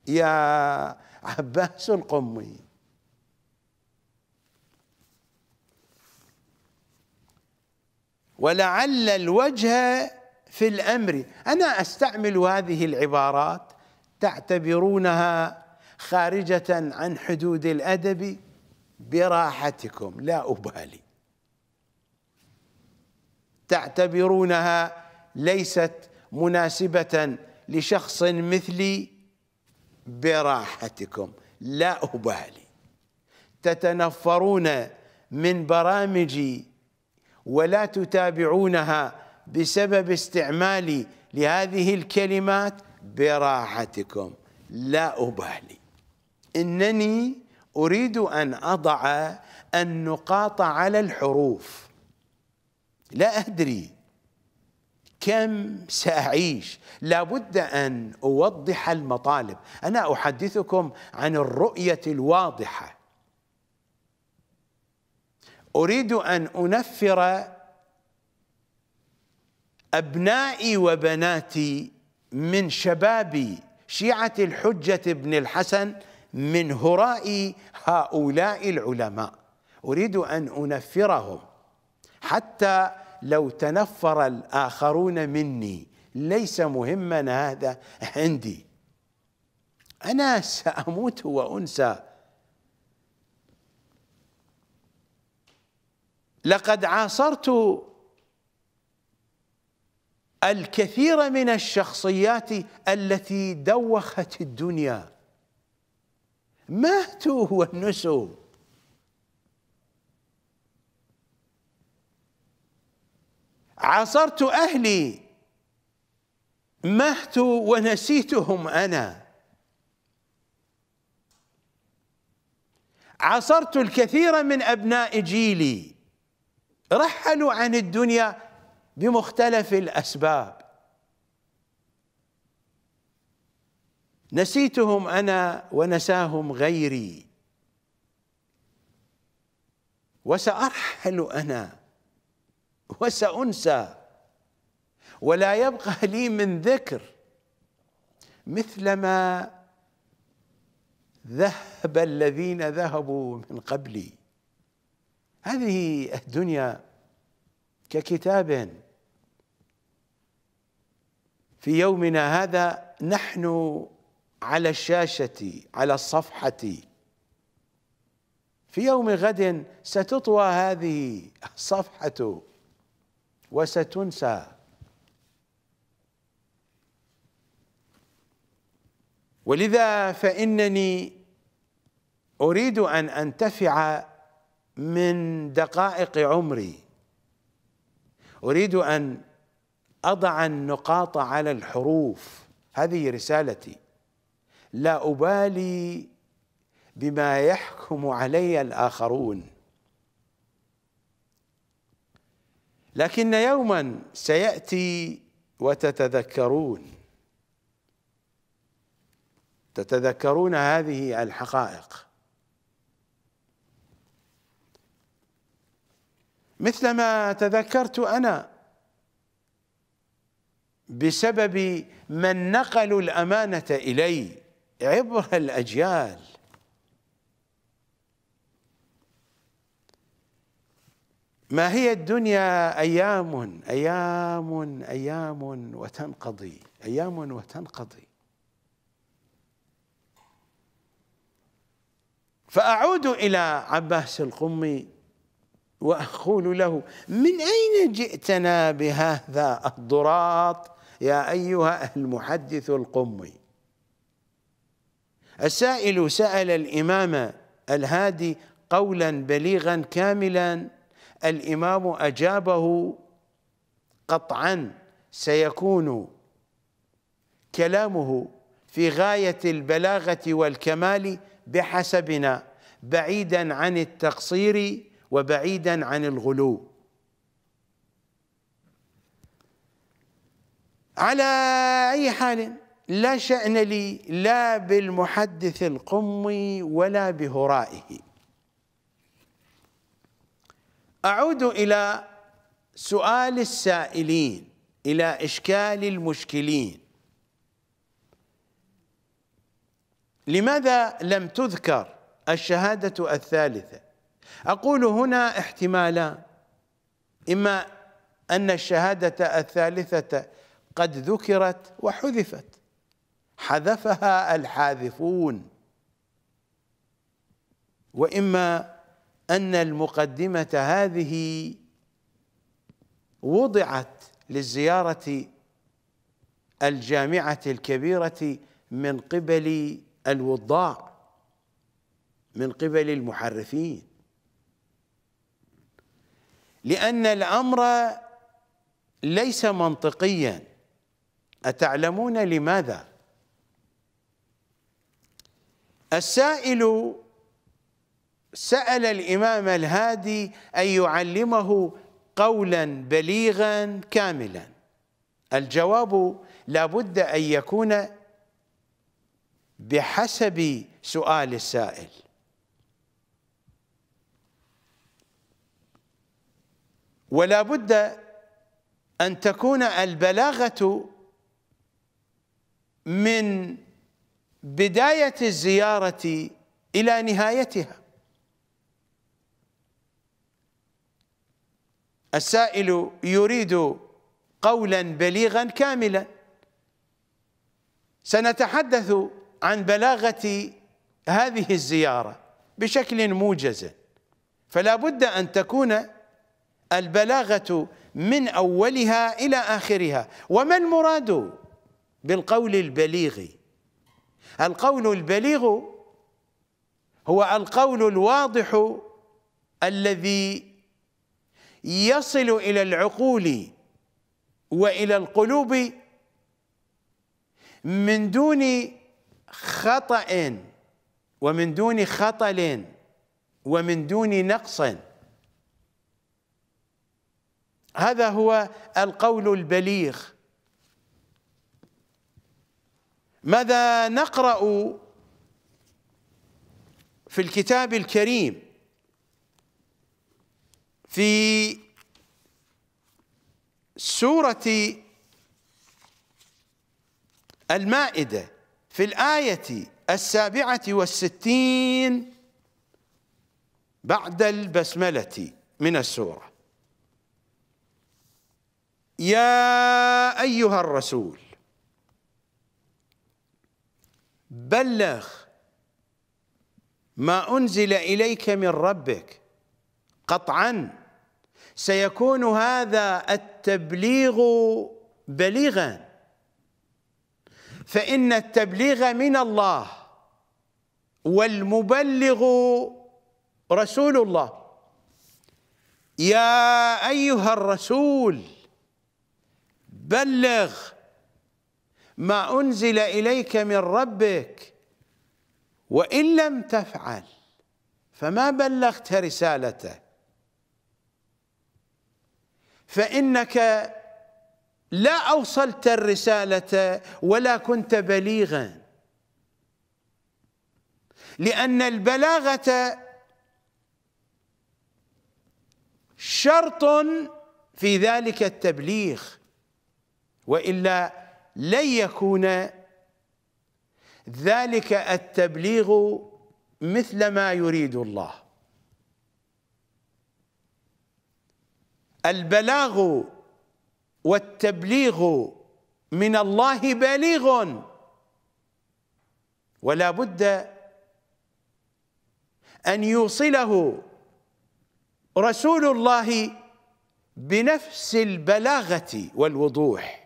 يا عباس القمي؟ ولعل الوجه في الأمر. أنا أستعمل هذه العبارات تعتبرونها خارجة عن حدود الأدب براحتكم لا أبالي. تعتبرونها ليست مناسبة لشخص مثلي براحتكم لا أبالي. تتنفرون من برامجي ولا تتابعونها بسبب استعمالي لهذه الكلمات براحتكم. لا أبالي. إنني أريد أن أضع النقاط على الحروف. لا أدري كم سأعيش. لابد أن أوضح المطالب. أنا أحدثكم عن الرؤية الواضحة. أريد أن أنفر أبنائي وبناتي من شباب شيعة الحجة بن الحسن من هراء هؤلاء العلماء. أريد أن أنفرهم حتى لو تنفر الآخرون مني. ليس مهما هذا عندي. أنا سأموت وأنسى. لقد عاصرت الكثير من الشخصيات التي دوخت الدنيا. ماتوا ونسوا عاصرت أهلي. ماتوا ونسيتهم أنا. عاصرت الكثير من أبناء جيلي. رحلوا عن الدنيا بمختلف الأسباب. نسيتهم أنا ونساهم غيري. وسأرحل أنا وسأنسى. ولا يبقى لي من ذكر مثلما ذهب الذين ذهبوا من قبلي. هذه الدنيا ككتاب. في يومنا هذا نحن على الشاشة على الصفحة. في يوم غد ستطوى هذه الصفحة وستنسى. ولذا فإنني أريد أن أنتفع من دقائق عمري. أريد أن أضع النقاط على الحروف. هذه رسالتي. لا أبالي بما يحكم علي الآخرون. لكن يوما سيأتي وتتذكرون. تتذكرون هذه الحقائق. مثلما تذكرت أنا بسبب من نقلوا الأمانة إلي عبر الأجيال. ما هي الدنيا أيام أيام أيام وتنقضي أيام وتنقضي. فأعود إلى عباس القمي وأقول له من أين جئتنا بهذا الضراط يا أيها المحدث القمي؟ السائل سأل الإمام الهادي قولا بليغا كاملا الإمام أجابه قطعا سيكون كلامه في غاية البلاغة والكمال بحسبنا بعيدا عن التقصير وبعيدا عن الغلو. على أي حال لا شأن لي لا بالمحدث القمي ولا بهرائه. أعود إلى سؤال السائلين إلى إشكال المشكلين. لماذا لم تذكر الشهادة الثالثة؟ أقول هنا احتمالان إما أن الشهادة الثالثة قد ذكرت وحذفت. حذفها الحاذفون. وإما أن المقدمة هذه وضعت للزيارة الجامعة الكبيرة من قبل الوضاع من قبل المحرفين. لأن الأمر ليس منطقيا. أتعلمون لماذا؟ السائل سأل الإمام الهادي أن يعلمه قولا بليغا كاملا. الجواب لا بد أن يكون بحسب سؤال السائل. ولا بد أن تكون البلاغة من بداية الزيارة إلى نهايتها. السائل يريد قولا بليغا كاملا. سنتحدث عن بلاغة هذه الزيارة بشكل موجز. فلا بد أن تكون البلاغة من أولها إلى آخرها. وما المراد بالقول البليغ؟ القول البليغ هو القول الواضح الذي يصل إلى العقول وإلى القلوب من دون خطأ ومن دون خطل ومن دون نقص. هذا هو القول البليغ. ماذا نقرأ في الكتاب الكريم في سورة المائدة في الآية السابعة والستين بعد البسملة من السورة؟ يا أيها الرسول بلغ ما أنزل إليك من ربك قطعا سيكون هذا التبليغ بليغا. فإن التبليغ من الله والمبلغ رسول الله. يا أيها الرسول بلغ ما أنزل إليك من ربك وإن لم تفعل فما بلغت رسالته. فإنك لا أوصلت الرسالة ولا كنت بليغا. لأن البلاغة شرط في ذلك التبليغ. وإلا لن يكون ذلك التبليغ مثل ما يريد الله. البلاغ والتبليغ من الله بليغ. ولا بد أن يوصله رسول الله بنفس البلاغة والوضوح.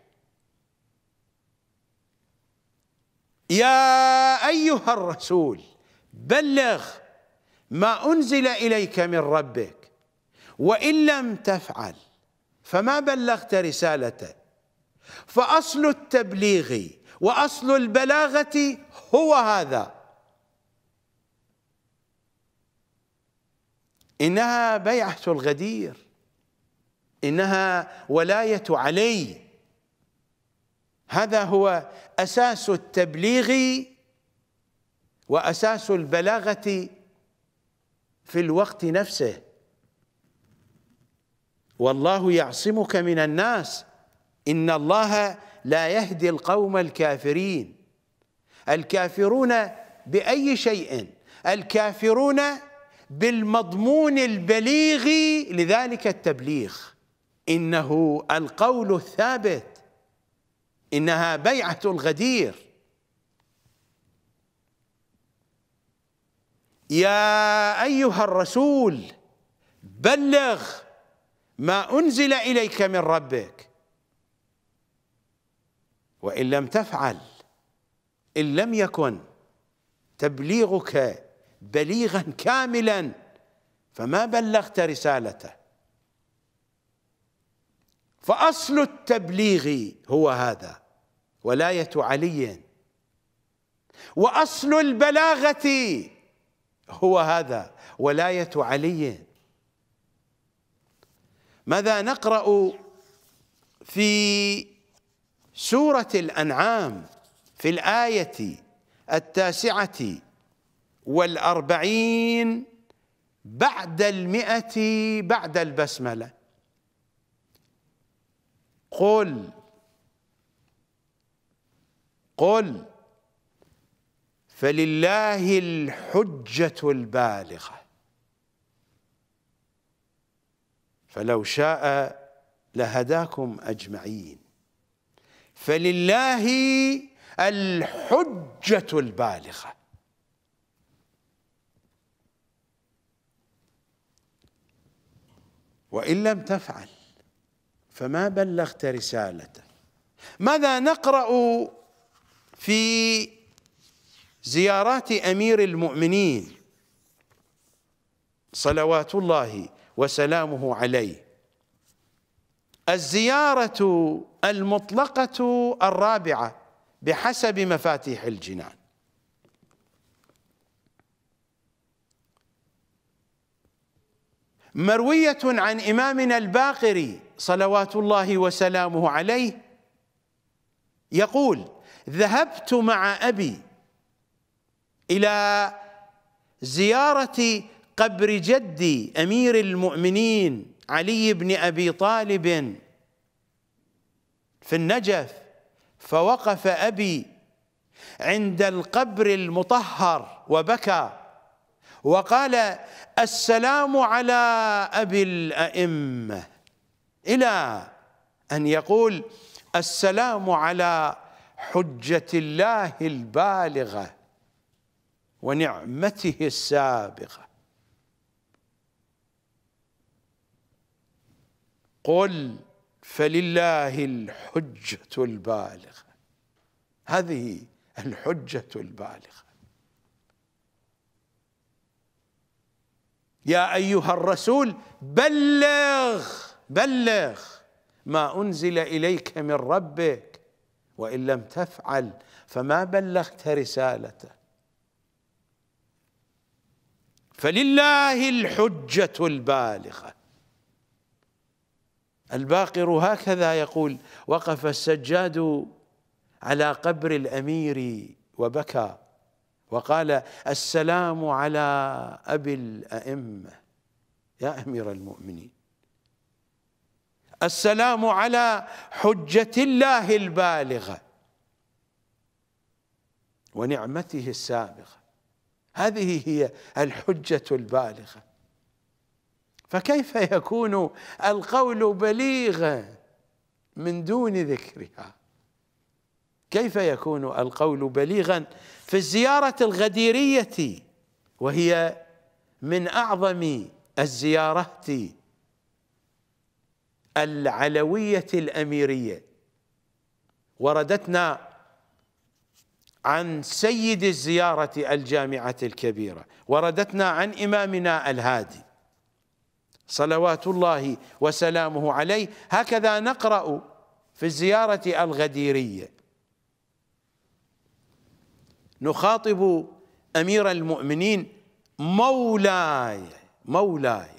يا أيها الرسول بلغ ما أنزل إليك من ربك وإن لم تفعل فما بلغت رسالته. فأصل التبليغ وأصل البلاغة هو هذا. إنها بيعة الغدير إنها ولاية علي. هذا هو أساس التبليغ وأساس البلاغة في الوقت نفسه. والله يعصمك من الناس إن الله لا يهدي القوم الكافرين. الكافرون بأي شيء؟ الكافرون بالمضمون البليغ لذلك التبليغ. إنه القول الثابت. إنها بيعة الغدير يا أيها الرسول بلغ ما أنزل إليك من ربك. وإن لم تفعل إن لم يكن تبليغك بليغا كاملا فما بلغت رسالته. فأصل التبليغ هو هذا. ولاية علي. وأصل البلاغة هو هذا ولاية علي. ماذا نقرأ في سورة الأنعام في الآية التاسعة والأربعين بعد المئة بعد البسملة؟ قل قل فلله الحجة البالغة. فلو شاء لهداكم أجمعين. فلله الحجة البالغة. وإن لم تفعل فما بلغت رسالته. ماذا نقرأ في زيارات أمير المؤمنين صلوات الله وسلامه عليه. الزيارة المطلقة الرابعة بحسب مفاتيح الجنان. مروية عن إمامنا الباقري صلوات الله وسلامه عليه يقول ذهبت مع أبي إلى زيارة قبر جدي أمير المؤمنين علي بن أبي طالب في النجف فوقف أبي عند القبر المطهر وبكى وقال السلام على أبي الأئمة. إلى أن يقول السلام على حجة الله البالغة ونعمته السابقه قل فلله الحجة البالغة. هذه الحجة البالغة. يا أيها الرسول بلغ بلغ ما أنزل إليك من ربك. وإن لم تفعل فما بلغت رسالته. فلله الحجة البالغة. الباقر هكذا يقول وقف السجاد على قبر الأمير وبكى وقال السلام على أبي الأئمة. يا أمير المؤمنين السلام على حجة الله البالغة ونعمته السابقة. هذه هي الحجة البالغة. فكيف يكون القول بليغا من دون ذكرها؟ كيف يكون القول بليغا في الزيارة الغديرية؟ وهي من أعظم الزيارات العلوية الأميرية. وردتنا عن سيد الزيارة الجامعة الكبيرة. وردتنا عن إمامنا الهادي. صلوات الله وسلامه عليه. هكذا نقرأ في الزيارة الغديرية. نخاطب أمير المؤمنين مولاي مولاي.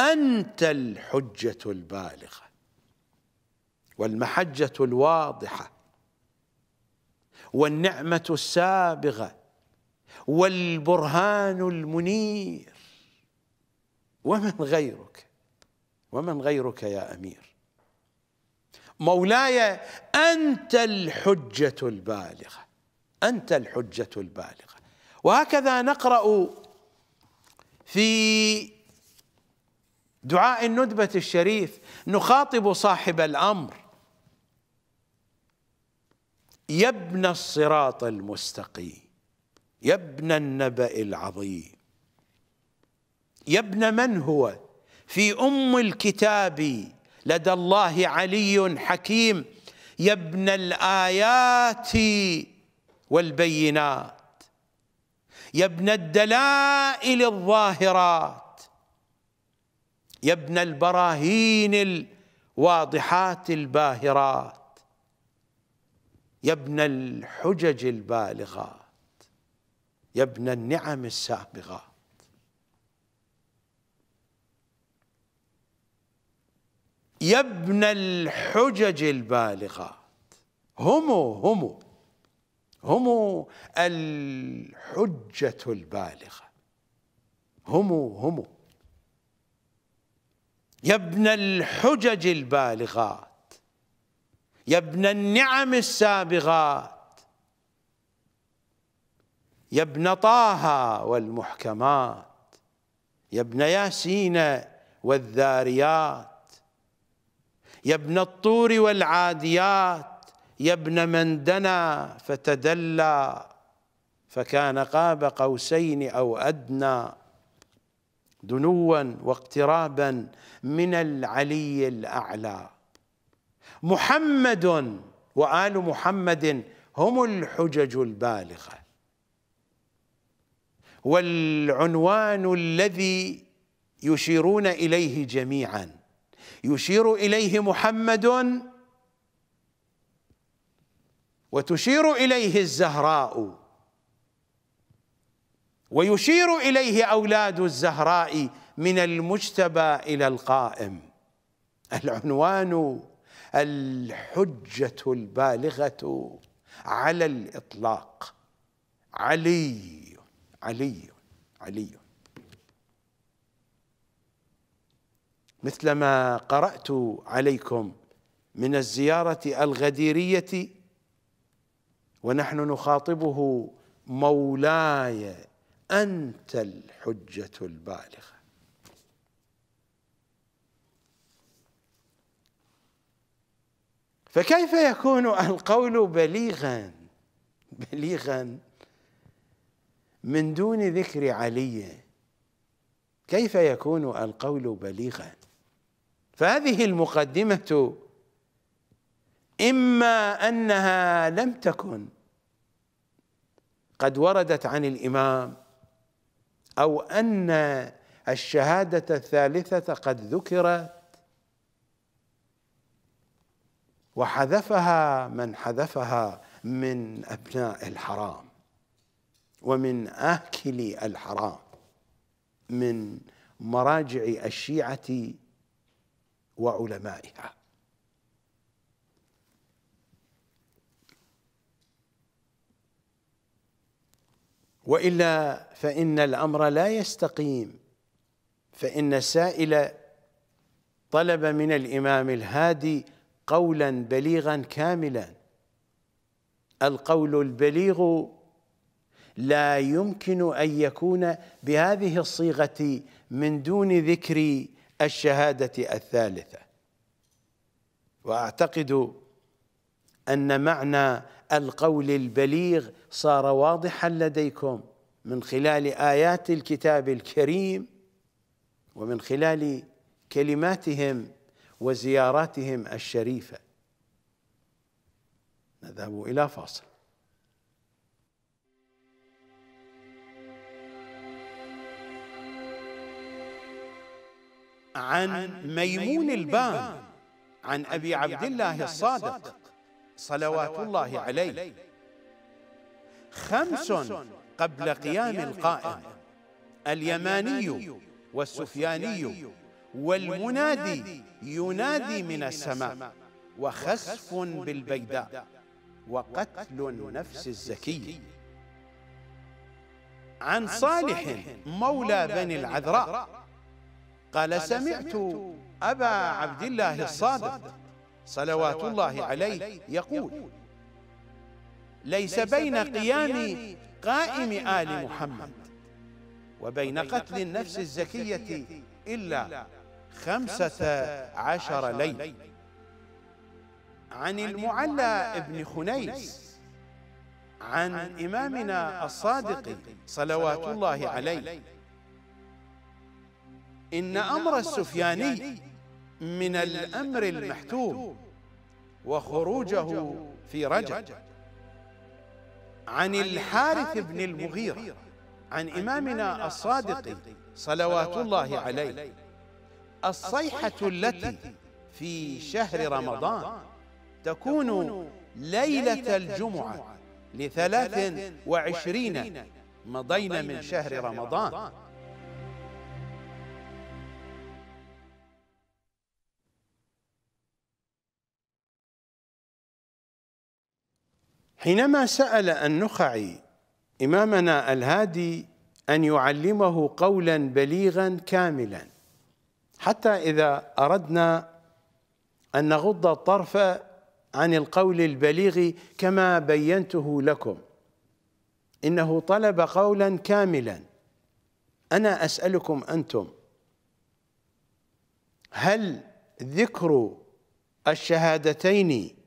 أنت الحجة البالغة والمحجة الواضحة والنعمة السابغة والبرهان المنير. ومن غيرك؟ ومن غيرك يا أمير؟ مولاي أنت الحجة البالغة أنت الحجة البالغة. وهكذا نقرأ في دعاء الندبة الشريف نخاطب صاحب الأمر. يا ابن الصراط المستقيم يا ابن النبأ العظيم. يا ابن من هو؟ في أم الكتاب لدى الله علي حكيم. يا ابن الآيات والبينات. يا ابن الدلائل الظاهرات. يا ابن البراهين الواضحات الباهرات يا ابن الحجج البالغات يا ابن النعم السابغات. يا ابن الحجج البالغات هم هم هم الحجة البالغة هم هم. يا ابن الحجج البالغات يا ابن النعم السابغات يا ابن طه والمحكمات يا ابن ياسين والذاريات يا ابن الطور والعاديات يا ابن من دنا فتدلى فكان قاب قوسين أو أدنى. دنوا واقترابا من العلي الأعلى. محمد وآل محمد هم الحجج البالغة. والعنوان الذي يشيرون إليه جميعا. يشير إليه محمد وتشير إليه الزهراء. ويشير إليه أولاد الزهراء من المجتبى إلى القائم. العنوان الحجة البالغة على الإطلاق. علي علي علي. مثلما قرأت عليكم من الزيارة الغديرية ونحن نخاطبه مولاي أنت الحجة البالغة. فكيف يكون القول بليغا بليغا من دون ذكر علي؟ كيف يكون القول بليغا؟ فهذه المقدمة إما أنها لم تكن قد وردت عن الإمام أو أن الشهادة الثالثة قد ذكرت وحذفها من حذفها من أبناء الحرام ومن اكل الحرام من مراجع الشيعة وعلمائها. وإلا فإن الأمر لا يستقيم فإن السائل طلب من الإمام الهادي قولا بليغا كاملا. القول البليغ لا يمكن أن يكون بهذه الصيغة من دون ذكر الشهادة الثالثة. وأعتقد أن معنى القول البليغ صار واضحا لديكم من خلال آيات الكتاب الكريم ومن خلال كلماتهم وزياراتهم الشريفة. نذهب إلى فاصل. عن ميمون البام عن أبي عبد الله الصادق صلوات الله عليه. خمس قبل قيام القائم. اليماني والسفياني والمنادي ينادي من السماء وخسف بالبيداء وقتل النفس الزكي. عن صالح مولى بني العذراء قال سمعت أبا عبد الله الصادق صلوات الله عليه يقول ليس بين قيام قائم آل محمد. وبين قتل النفس الزكية إلا خمسة عشر ليل. عن المعلى ابن خنيس. عن إمامنا الصادق صلوات الله عليه. إن أمر السفياني من الأمر المحتوم وخروجه في رجب. عن الحارث بن المغيرة عن إمامنا الصادق صلوات الله عليه. الصيحة التي في شهر رمضان تكون ليلة الجمعة لثلاث وعشرين مضينا من شهر رمضان. حينما سأل النخعي إمامنا الهادي أن يعلمه قولا بليغا كاملا حتى إذا أردنا أن نغض الطرف عن القول البليغ كما بينته لكم. إنه طلب قولا كاملا. أنا أسألكم أنتم هل ذكر الشهادتين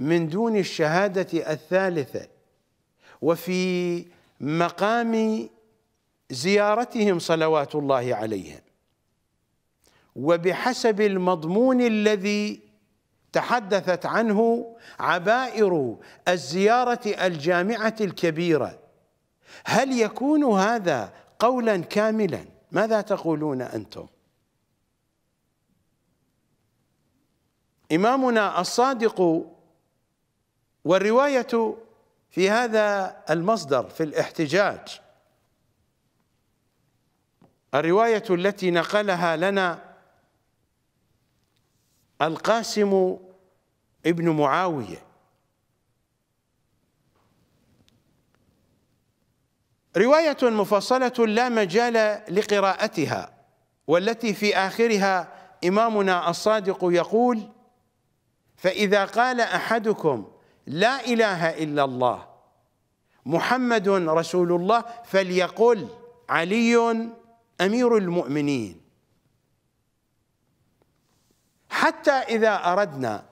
من دون الشهادة الثالثة وفي مقام زيارتهم صلوات الله عليهم وبحسب المضمون الذي تحدثت عنه عبائر الزيارة الجامعة الكبيرة. هل يكون هذا قولا كاملا؟ ماذا تقولون أنتم؟ إمامنا الصادق والرواية في هذا المصدر في الاحتجاج. الرواية التي نقلها لنا القاسم ابن معاوية. رواية مفصلة لا مجال لقراءتها والتي في آخرها إمامنا الصادق يقول فإذا قال أحدكم لا إله إلا الله. محمد رسول الله فليقل علي أمير المؤمنين. حتى إذا أردنا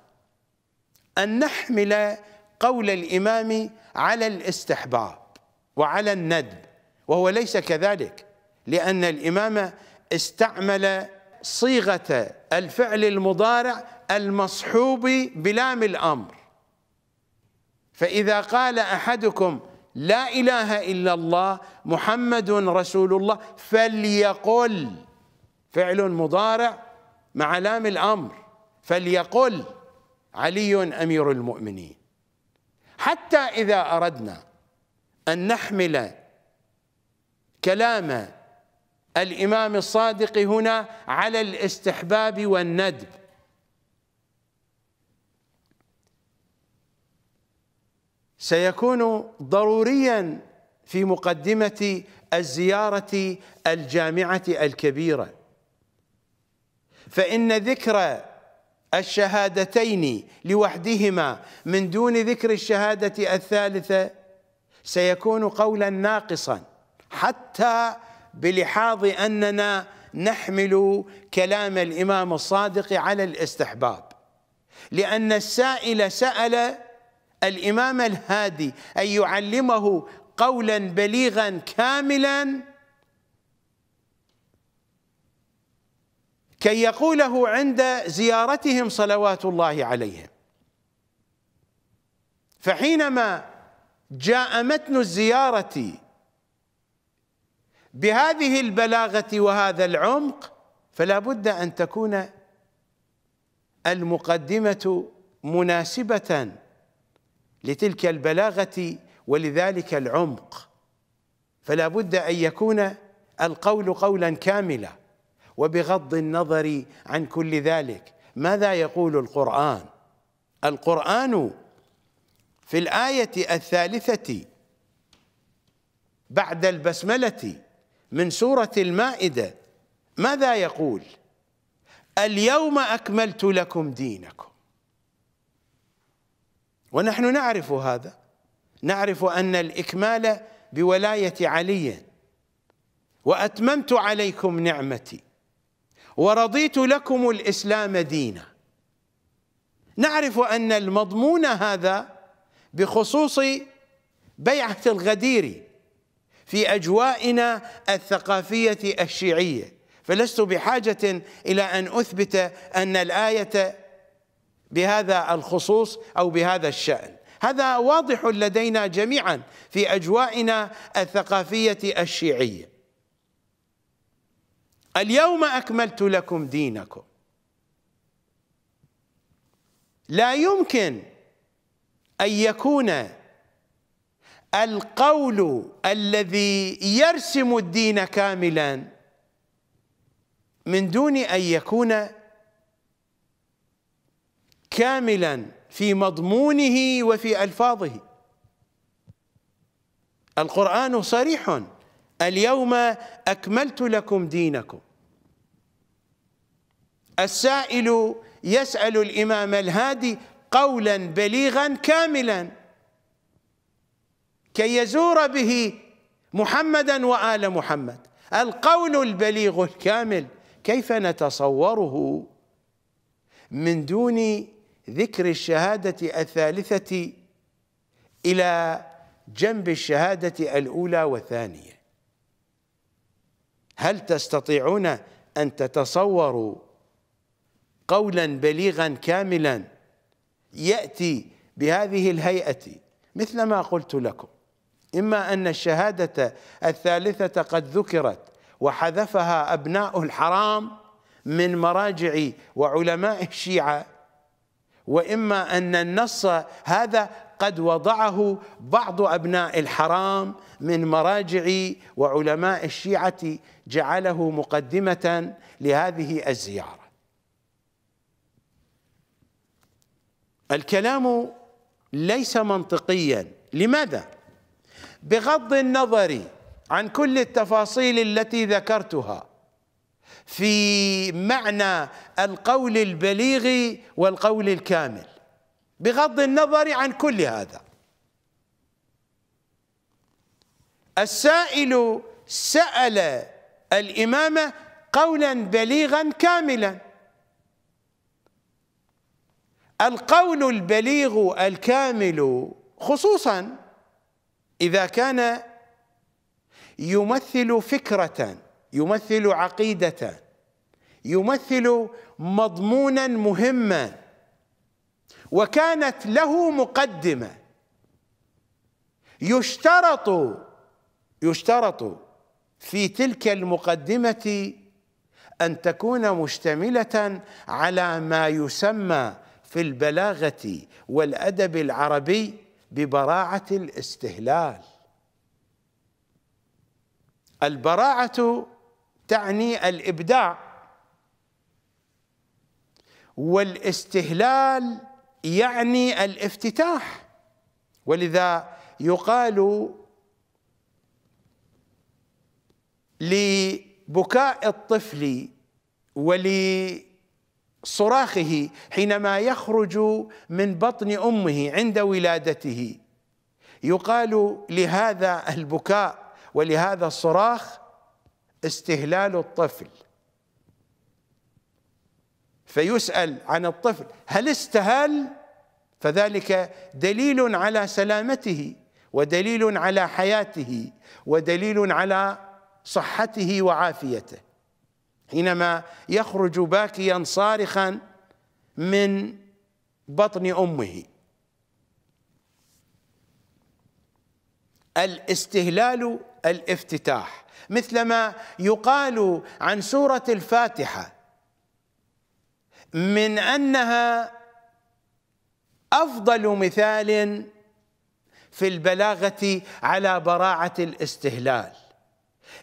أن نحمل قول الإمام على الاستحباب وعلى الندب وهو ليس كذلك لأن الإمام استعمل صيغة الفعل المضارع المصحوب بلام الأمر. فإذا قال أحدكم لا إله إلا الله محمد رسول الله فليقل. فعل مضارع مع لام الأمر. فليقل. علي أمير المؤمنين. حتى إذا أردنا أن نحمل كلام الإمام الصادق هنا على الاستحباب والندب. سيكون ضروريا في مقدمة الزيارة الجامعة الكبيرة. فإن ذكر الشهادتين لوحدهما من دون ذكر الشهادة الثالثة سيكون قولا ناقصا حتى بلحاظ أننا نحمل كلام الإمام الصادق على الاستحباب. لأن السائل سأل الإمام الهادي أن يعلمه قولا بليغا كاملا كي يقوله عند زيارتهم صلوات الله عليهم. فحينما جاء متن الزيارة بهذه البلاغة وهذا العمق فلا بد أن تكون المقدمة مناسبة لتلك البلاغة ولذلك العمق. فلا بد أن يكون القول قولا كاملا وبغض النظر عن كل ذلك. ماذا يقول القرآن؟ القرآن في الآية الثالثة بعد البسملة من سورة المائدة ماذا يقول؟ اليوم أكملت لكم دينكم. ونحن نعرف هذا. نعرف أن الإكمال بولاية علي. وأتممت عليكم نعمتي. ورضيت لكم الإسلام دينا. نعرف أن المضمون هذا بخصوص بيعة الغدير في أجوائنا الثقافية الشيعية. فلست بحاجة إلى أن أثبت أن الآية بهذا الخصوص أو بهذا الشأن. هذا واضح لدينا جميعا في أجوائنا الثقافية الشيعية. اليوم أكملت لكم دينكم. لا يمكن أن يكون القول الذي يرسم الدين كاملا من دون أن يكون كاملا في مضمونه وفي ألفاظه. القرآن صريح. اليوم أكملت لكم دينكم. السائل يسأل الإمام الهادي قولا بليغا كاملا كي يزور به محمدا وآل محمد القول البليغ الكامل كيف نتصوره؟ من دون ذكر الشهادة الثالثة إلى جنب الشهادة الأولى والثانية. هل تستطيعون أن تتصوروا قولا بليغا كاملا يأتي بهذه الهيئة مثل ما قلت لكم؟ إما أن الشهادة الثالثة قد ذكرت وحذفها أبناء الحرام من مراجع وعلماء الشيعة وإما أن النص هذا قد وضعه بعض أبناء الحرام من مراجع وعلماء الشيعة جعله مقدمة لهذه الزيارة. الكلام ليس منطقيا. لماذا؟ بغض النظر عن كل التفاصيل التي ذكرتها. في معنى القول البليغ والقول الكامل بغض النظر عن كل هذا. السائل سأل الإمام قولا بليغا كاملا. القول البليغ الكامل خصوصا إذا كان يمثل فكرة يمثل عقيدة يمثل مضمونا مهما وكانت له مقدمة. يشترط يشترط في تلك المقدمة أن تكون مشتملة على ما يسمى في البلاغة والأدب العربي ببراعة الاستهلال. البراعة تعني الإبداع والاستهلال يعني الافتتاح. ولذا يقال لبكاء الطفل ولصراخه حينما يخرج من بطن أمه عند ولادته يقال لهذا البكاء ولهذا الصراخ استهلال الطفل. فيسأل عن الطفل هل استهل؟ فذلك دليل على سلامته ودليل على حياته ودليل على صحته وعافيته. حينما يخرج باكيا صارخا من بطن أمه. الاستهلال الافتتاح. مثلما يقال عن سورة الفاتحة من أنها أفضل مثال في البلاغة على براعة الاستهلال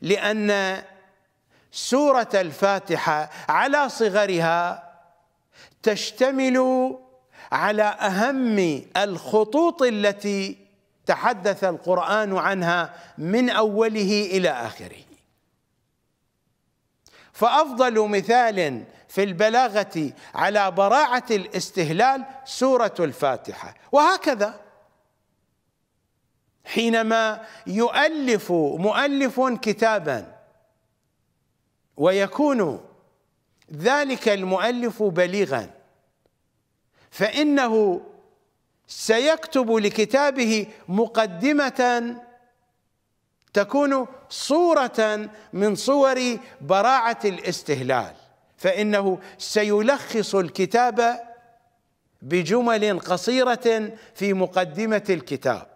لأن سورة الفاتحة على صغرها تشتمل على أهم الخطوط التي تحدث القرآن عنها من أوله إلى آخره. فأفضل مثال في البلاغة على براعة الاستهلال سورة الفاتحة. وهكذا. حينما يؤلف مؤلف كتابا ويكون ذلك المؤلف بليغا فإنه سيكتب لكتابه مقدمة تكون صورة من صور براعة الاستهلال فإنه سيلخص الكتاب بجمل قصيرة في مقدمة الكتاب.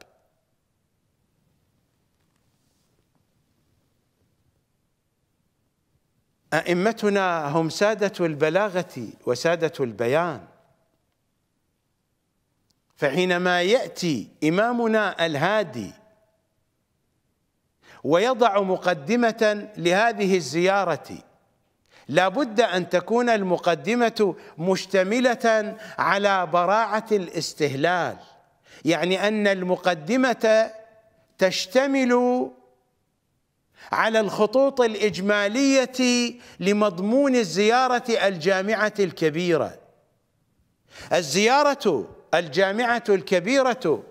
أئمتنا هم سادة البلاغة وسادة البيان. فحينما يأتي إمامنا الهادي ويضع مقدمة لهذه الزيارة لا بد أن تكون المقدمة مشتملة على براعة الاستهلال. يعني أن المقدمة تشتمل على الخطوط الإجمالية لمضمون الزيارة الجامعة الكبيرة. الزيارة الجامعة الكبيرة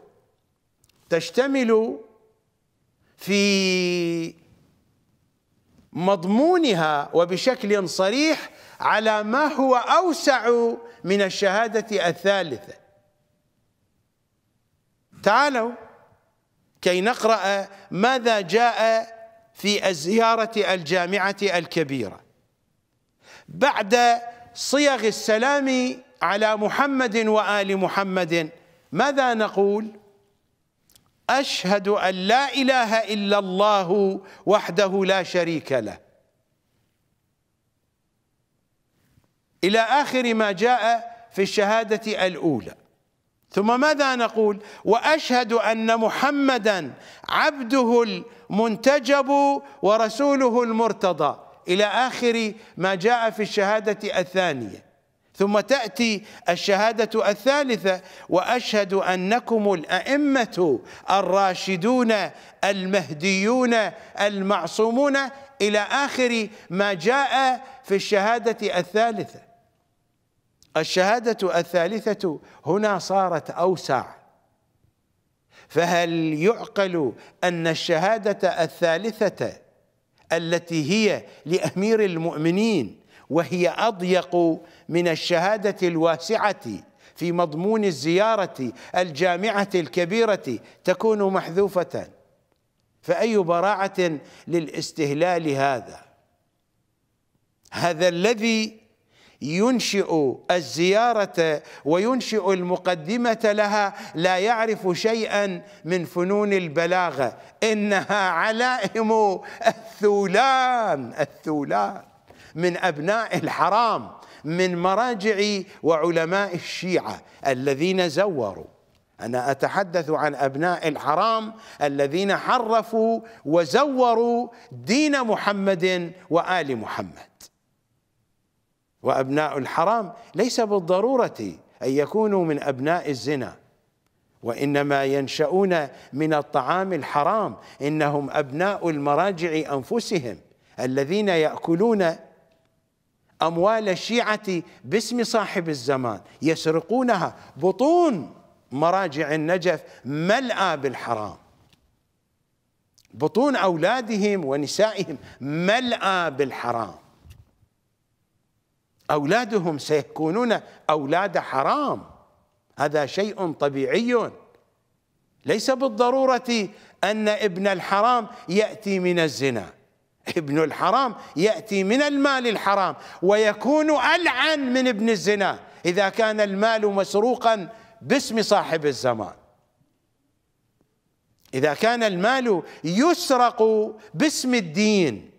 تشتمل في مضمونها وبشكل صريح على ما هو أوسع من الشهادة الثالثة. تعالوا كي نقرأ ماذا جاء في الزيارة الجامعة الكبيرة. بعد صيغ السلام على محمد وآل محمد. ماذا نقول؟ أشهد أن لا إله إلا الله وحده لا شريك له. إلى آخر ما جاء في الشهادة الأولى. ثم ماذا نقول؟ وأشهد أن محمدا عبده المنتجب ورسوله المرتضى. إلى آخر ما جاء في الشهادة الثانية. ثم تأتي الشهادة الثالثة وأشهد أنكم الأئمة الراشدون المهديون المعصومون إلى آخر ما جاء في الشهادة الثالثة. الشهادة الثالثة هنا صارت أوسع. فهل يعقل أن الشهادة الثالثة التي هي لأمير المؤمنين وهي أضيق من الشهادة الواسعة في مضمون الزيارة الجامعة الكبيرة تكون محذوفة. فأي براعة للاستهلال هذا؟ هذا الذي ينشئ الزيارة وينشئ المقدمة لها لا يعرف شيئا من فنون البلاغة. إنها علائم الثولان الثولان من أبناء الحرام. من مراجع وعلماء الشيعة الذين زوروا. أنا أتحدث عن أبناء الحرام الذين حرفوا وزوروا دين محمد وآل محمد. وأبناء الحرام ليس بالضرورة أن يكونوا من أبناء الزنا وإنما ينشؤون من الطعام الحرام إنهم أبناء المراجع أنفسهم الذين يأكلون أموال الشيعة باسم صاحب الزمان يسرقونها بطون مراجع النجف ملأى بالحرام. بطون أولادهم ونسائهم ملأى بالحرام. أولادهم سيكونون أولاد حرام. هذا شيء طبيعي. ليس بالضرورة أن ابن الحرام يأتي من الزنا. ابن الحرام يأتي من المال الحرام ويكون ألعن من ابن الزنا إذا كان المال مسروقا باسم صاحب الزمان. إذا كان المال يسرق باسم الدين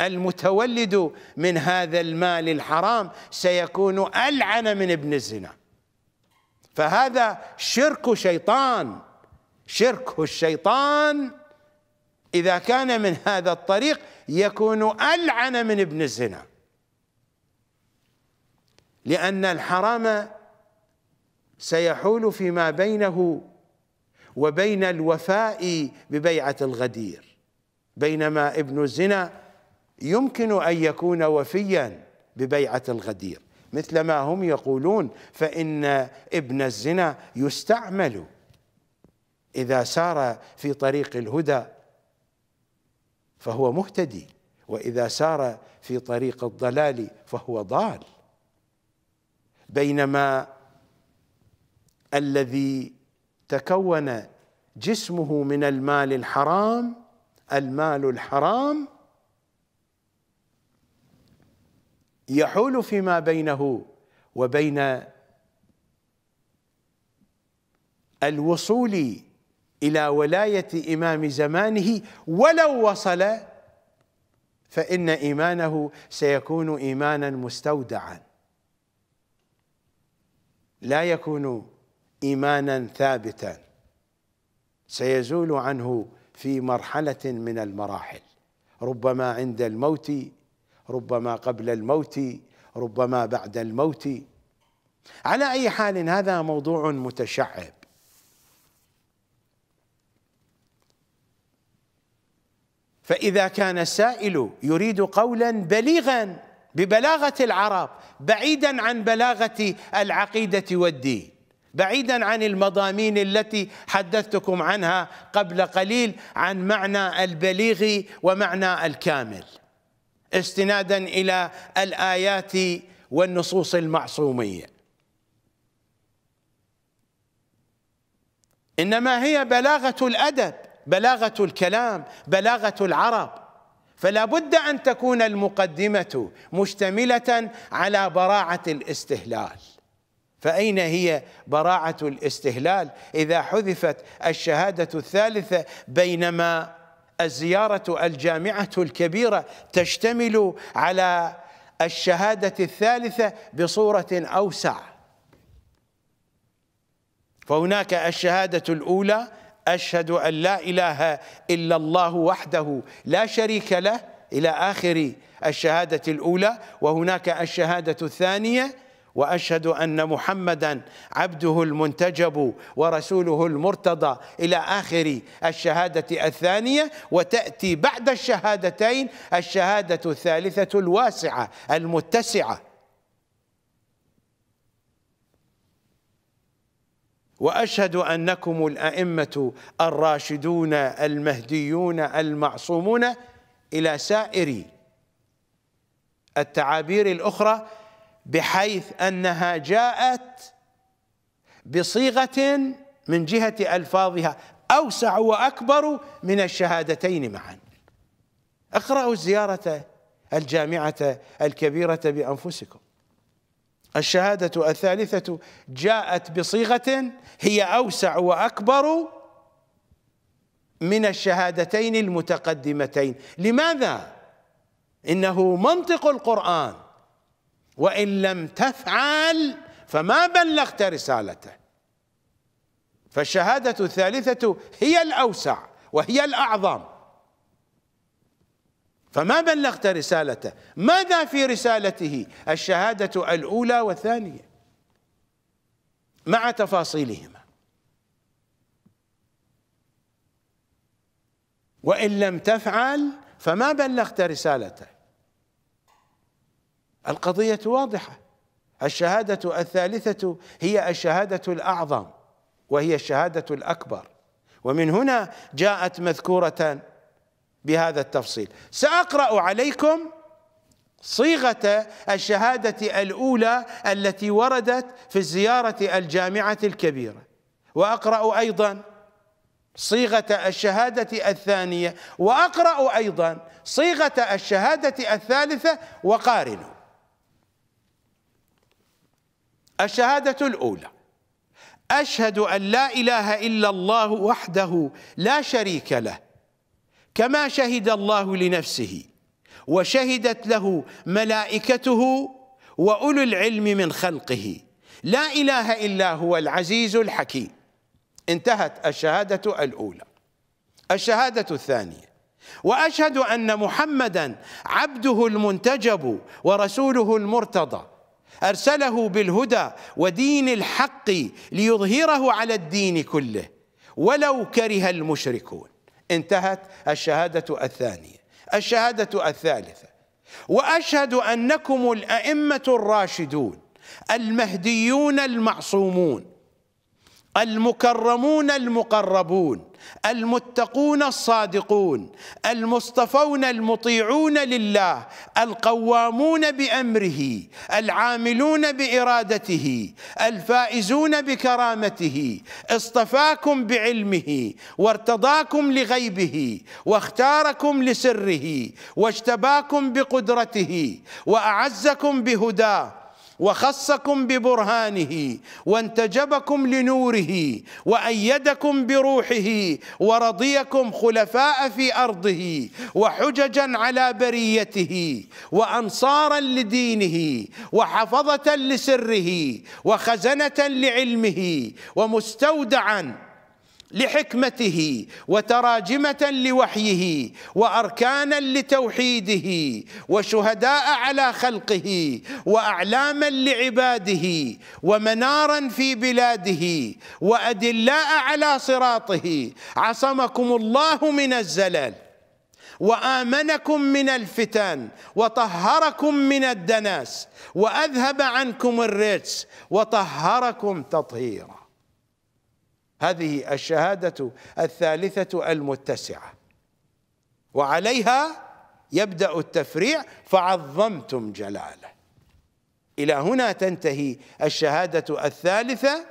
المتولد من هذا المال الحرام سيكون ألعن من ابن الزنا. فهذا شرك شيطان. شرك الشيطان إذا كان من هذا الطريق يكون ألعن من ابن الزنا. لأن الحرام سيحول فيما بينه وبين الوفاء ببيعة الغدير. بينما ابن الزنا يمكن أن يكون وفيا ببيعة الغدير. مثل ما هم يقولون فإن ابن الزنا يستعمل إذا سار في طريق الهدى فهو مهتدي وإذا سار في طريق الضلال فهو ضال. بينما الذي تكون جسمه من المال الحرام المال الحرام يحول فيما بينه وبين الوصول إلى ولاية إمام زمانه ولو وصل فإن إيمانه سيكون إيمانا مستودعا. لا يكون إيمانا ثابتا. سيزول عنه في مرحلة من المراحل. ربما عند الموت ربما قبل الموت ربما بعد الموت. على أي حال هذا موضوع متشعب. فإذا كان السائل يريد قولا بليغا ببلاغة العرب بعيدا عن بلاغة العقيدة والدين بعيدا عن المضامين التي حدثتكم عنها قبل قليل عن معنى البليغ ومعنى الكامل استنادا إلى الآيات والنصوص المعصومية. إنما هي بلاغة الأدب. بلاغة الكلام بلاغة العرب. فلا بد أن تكون المقدمة مشتملة على براعة الاستهلال. فأين هي براعة الاستهلال؟ إذا حذفت الشهادة الثالثة بينما الزيارة الجامعة الكبيرة تشتمل على الشهادة الثالثة بصورة أوسع. فهناك الشهادة الأولى أشهد أن لا إله إلا الله وحده لا شريك له. إلى آخر الشهادة الأولى وهناك الشهادة الثانية وأشهد أن محمدا عبده المنتجب ورسوله المرتضى. إلى آخر الشهادة الثانية وتأتي بعد الشهادتين الشهادة الثالثة الواسعة المتسعة. وأشهد أنكم الأئمة الراشدون المهديون المعصومون إلى سائر التعابير الأخرى بحيث أنها جاءت بصيغة من جهة ألفاظها أوسع وأكبر من الشهادتين معا. اقرأوا الزيارة الجامعة الكبيرة بأنفسكم. الشهادة الثالثة جاءت بصيغة هي أوسع وأكبر من الشهادتين المتقدمتين. لماذا؟ إنه منطق القرآن. وإن لم تفعل فما بلغت رسالته. فالشهادة الثالثة هي الأوسع وهي الأعظم. فما بلغت رسالته. ماذا في رسالته؟ الشهادة الأولى والثانية. مع تفاصيلهما. وإن لم تفعل فما بلغت رسالته. القضية واضحة. الشهادة الثالثة هي الشهادة الأعظم وهي الشهادة الأكبر. ومن هنا جاءت مذكورة بهذا التفصيل. سأقرأ عليكم صيغة الشهادة الأولى التي وردت في الزيارة الجامعة الكبيرة. وأقرأ أيضا صيغة الشهادة الثانية وأقرأ أيضا صيغة الشهادة الثالثة وقارنوا. الشهادة الأولى. أشهد أن لا إله إلا الله وحده لا شريك له. كما شهد الله لنفسه وشهدت له ملائكته وأولو العلم من خلقه. لا إله إلا هو العزيز الحكيم. انتهت الشهادة الأولى. الشهادة الثانية. وأشهد أن محمدا عبده المنتجب ورسوله المرتضى. أرسله بالهدى ودين الحق ليظهره على الدين كله ولو كره المشركون. انتهت الشهادة الثانية. الشهادة الثالثة. وأشهد أنكم الأئمة الراشدون المهديون المعصومون المكرمون المقربون المتقون الصادقون المصطفون المطيعون لله القوامون بأمره العاملون بإرادته الفائزون بكرامته اصطفاكم بعلمه وارتضاكم لغيبه واختاركم لسره واجتباكم بقدرته وأعزكم بهداه وخصكم ببرهانه وانتجبكم لنوره وأيدكم بروحه ورضيكم خلفاء في أرضه وحججا على بريته وانصارا لدينه وحفظة لسره وخزنة لعلمه ومستودعا لحكمته وتراجمة لوحيه وأركانا لتوحيده وشهداء على خلقه وأعلاما لعباده ومنارا في بلاده وأدلاء على صراطه. عصمكم الله من الزلل وآمنكم من الفتن وطهركم من الدناس وأذهب عنكم الرجس وطهركم تطهيرا. هذه الشهادة الثالثة المتسعة. وعليها يبدأ التفريع فعظمتم جلاله. إلى هنا تنتهي الشهادة الثالثة.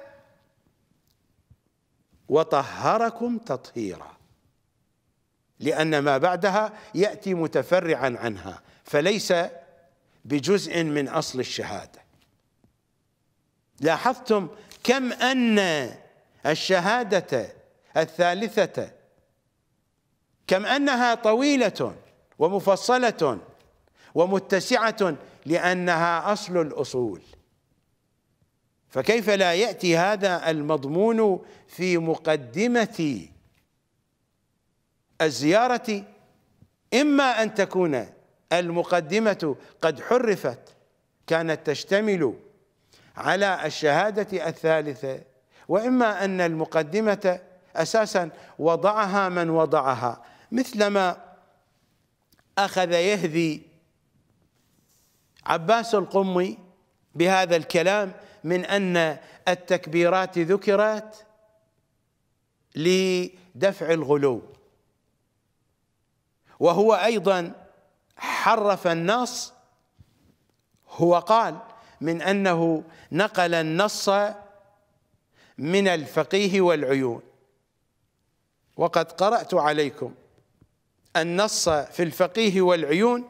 وطهركم تطهيرا. لأن ما بعدها يأتي متفرعا عنها فليس بجزء من أصل الشهادة. لاحظتم كم أن الشهادة الثالثة. كم أنها طويلة ومفصلة ومتسعة لأنها أصل الأصول. فكيف لا يأتي هذا المضمون في مقدمة الزيارة؟ إما أن تكون المقدمة قد حرفت كانت تشتمل على الشهادة الثالثة وإما أن المقدمة أساسا وضعها من وضعها مثلما أخذ يهذي عباس القمي بهذا الكلام من أن التكبيرات ذكرت لدفع الغلو. وهو أيضا حرف النص هو قال من أنه نقل النص من الفقيه والعيون. وقد قرأت عليكم النص في الفقيه والعيون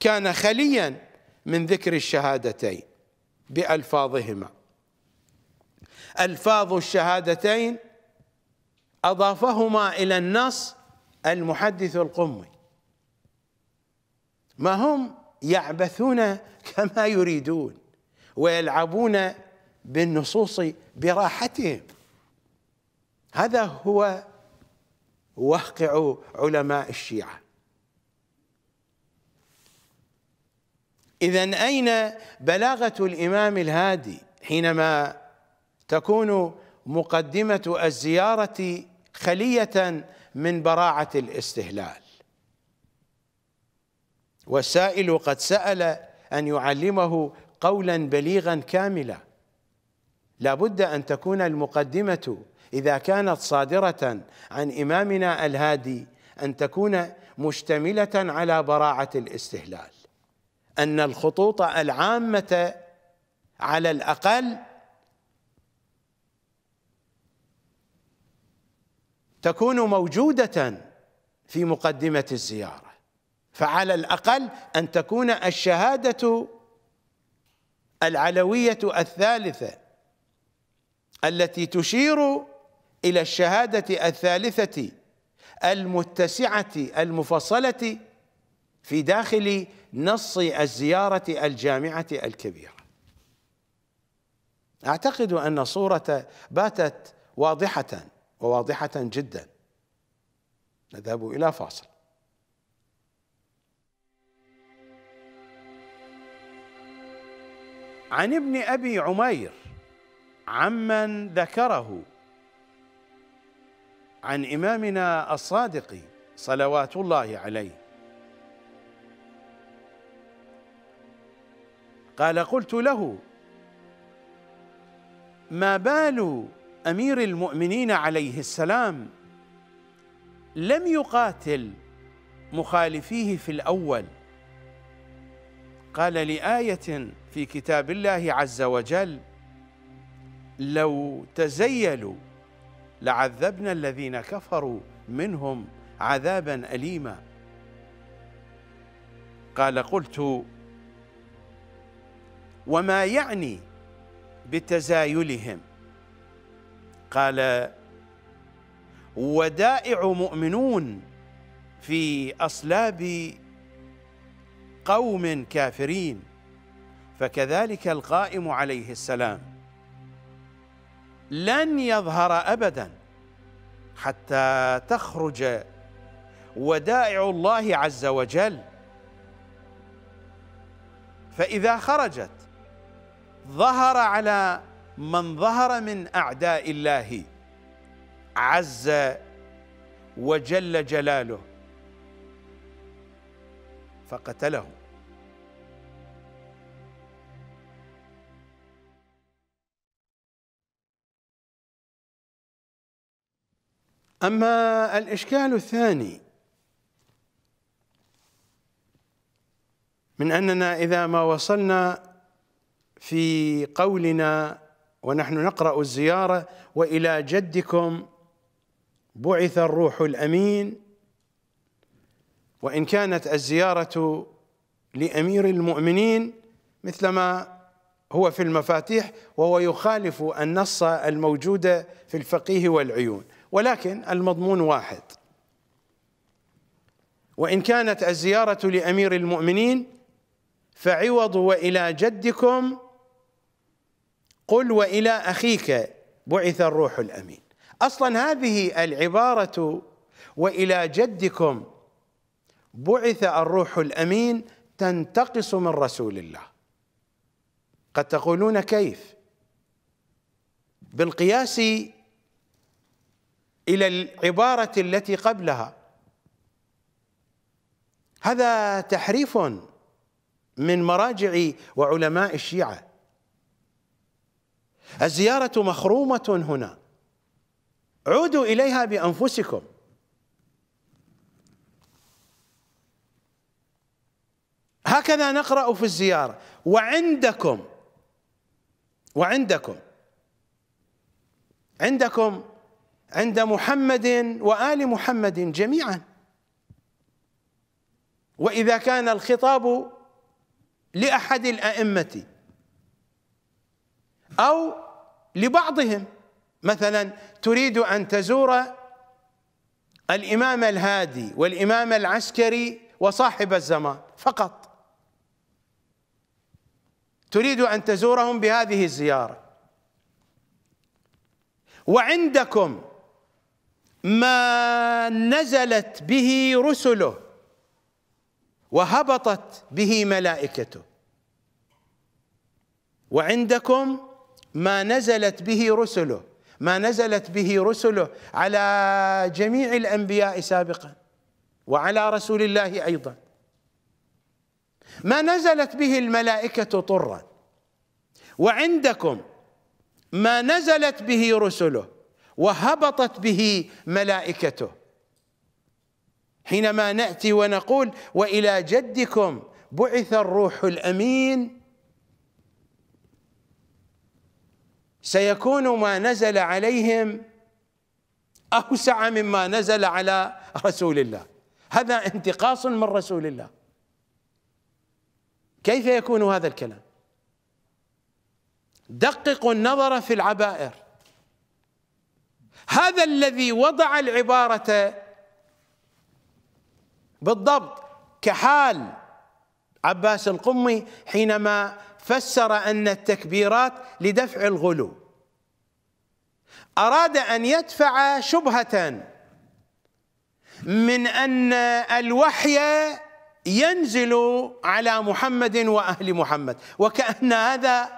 كان خليا من ذكر الشهادتين بألفاظهما. ألفاظ الشهادتين أضافهما إلى النص المحدث القمي. ما هم يعبثون كما يريدون ويلعبون بالنصوص براحتهم. هذا هو واقع علماء الشيعة. اذا أين بلاغة الإمام الهادي حينما تكون مقدمة الزيارة خلية من براعة الاستهلال؟ والسائل قد سأل أن يعلمه قولا بليغا كاملا. لا بد أن تكون المقدمة إذا كانت صادرة عن إمامنا الهادي أن تكون مشتملة على براعة الاستهلال. أن الخطوط العامة على الأقل تكون موجودة في مقدمة الزيارة. فعلى الأقل أن تكون الشهادة العلوية الثالثة التي تشير إلى الشهادة الثالثة المتسعة المفصلة في داخل نص الزيارة الجامعة الكبيرة. أعتقد أن الصورة باتت واضحة وواضحة جدا. نذهب إلى فاصل. عن ابن أبي عمير عمن ذكره عن إمامنا الصادق صلوات الله عليه. قال قلت له ما بال أمير المؤمنين عليه السلام لم يقاتل مخالفيه في الأول؟ قال لآية في كتاب الله عز وجل لو تزيلوا لعذبنا الذين كفروا منهم عذابا اليما. قال قلت وما يعني بتزايلهم؟ قال ودائع مؤمنون في أصلاب قوم كافرين فكذلك القائم عليه السلام. لن يظهر ابدا حتى تخرج ودائع الله عز وجل. فإذا خرجت ظهر على من ظهر من أعداء الله عز وجل جلاله فقتله. أما الإشكال الثاني من أننا إذا ما وصلنا في قولنا ونحن نقرأ الزيارة وإلى جدكم بعث الروح الأمين وإن كانت الزيارة لأمير المؤمنين مثلما هو في المفاتيح وهو يخالف النص الموجود في الفقيه والعيون. ولكن المضمون واحد. وإن كانت الزيارة لأمير المؤمنين فعوض وإلى جدكم قل وإلى أخيك بعث الروح الأمين. أصلا هذه العبارة وإلى جدكم بعث الروح الأمين تنتقص من رسول الله. قد تقولون كيف؟ بالقياس إلى العبارة التي قبلها. هذا تحريف من مراجع وعلماء الشيعة. الزيارة مخرومة هنا. عودوا إليها بأنفسكم. هكذا نقرأ في الزيارة. وعندكم وعندكم عندكم عند محمد وآل محمد جميعا. وإذا كان الخطاب لأحد الأئمة أو لبعضهم مثلا تريد أن تزور الإمام الهادي والإمام العسكري وصاحب الزمان فقط. تريد أن تزورهم بهذه الزيارة. وعندكم ما نزلت به رسله وهبطت به ملائكته. وعندكم ما نزلت به رسله ما نزلت به رسله على جميع الأنبياء سابقا وعلى رسول الله أيضا. ما نزلت به الملائكة طرا. وعندكم ما نزلت به رسله وهبطت به ملائكته. حينما نأتي ونقول وإلى جدكم بعث الروح الأمين سيكون ما نزل عليهم أوسع مما نزل على رسول الله. هذا انتقاص من رسول الله. كيف يكون هذا الكلام؟ دققوا النظر في العبائر. هذا الذي وضع العبارة بالضبط كحال. عباس القمي حينما فسر أن التكبيرات لدفع الغلو. أراد أن يدفع شبهة من أن الوحي ينزل على محمد وأهل محمد وكأن هذا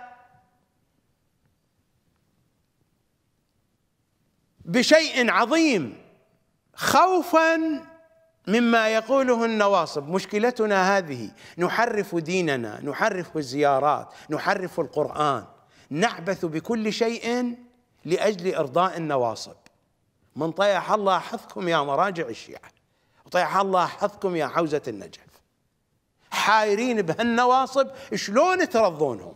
بشيء عظيم خوفا مما يقوله النواصب. مشكلتنا هذه نحرف ديننا نحرف الزيارات نحرف القرآن نعبث بكل شيء لأجل إرضاء النواصب. من طيح الله حظكم يا مراجع الشيعة وطيح الله حظكم يا حوزة النجف. حايرين بهالنواصب شلون ترضونهم؟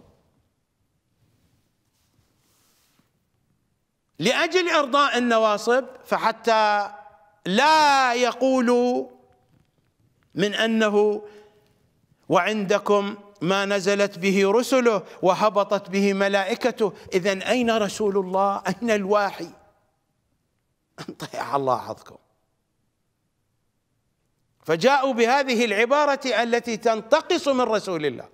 لأجل إرضاء النواصب فحتى لا يقولوا من أنه وعندكم ما نزلت به رسله وهبطت به ملائكته. إذا أين رسول الله؟ أين الواحي؟ طيح الله حظكم فجاءوا بهذه العبارة التي تنتقص من رسول الله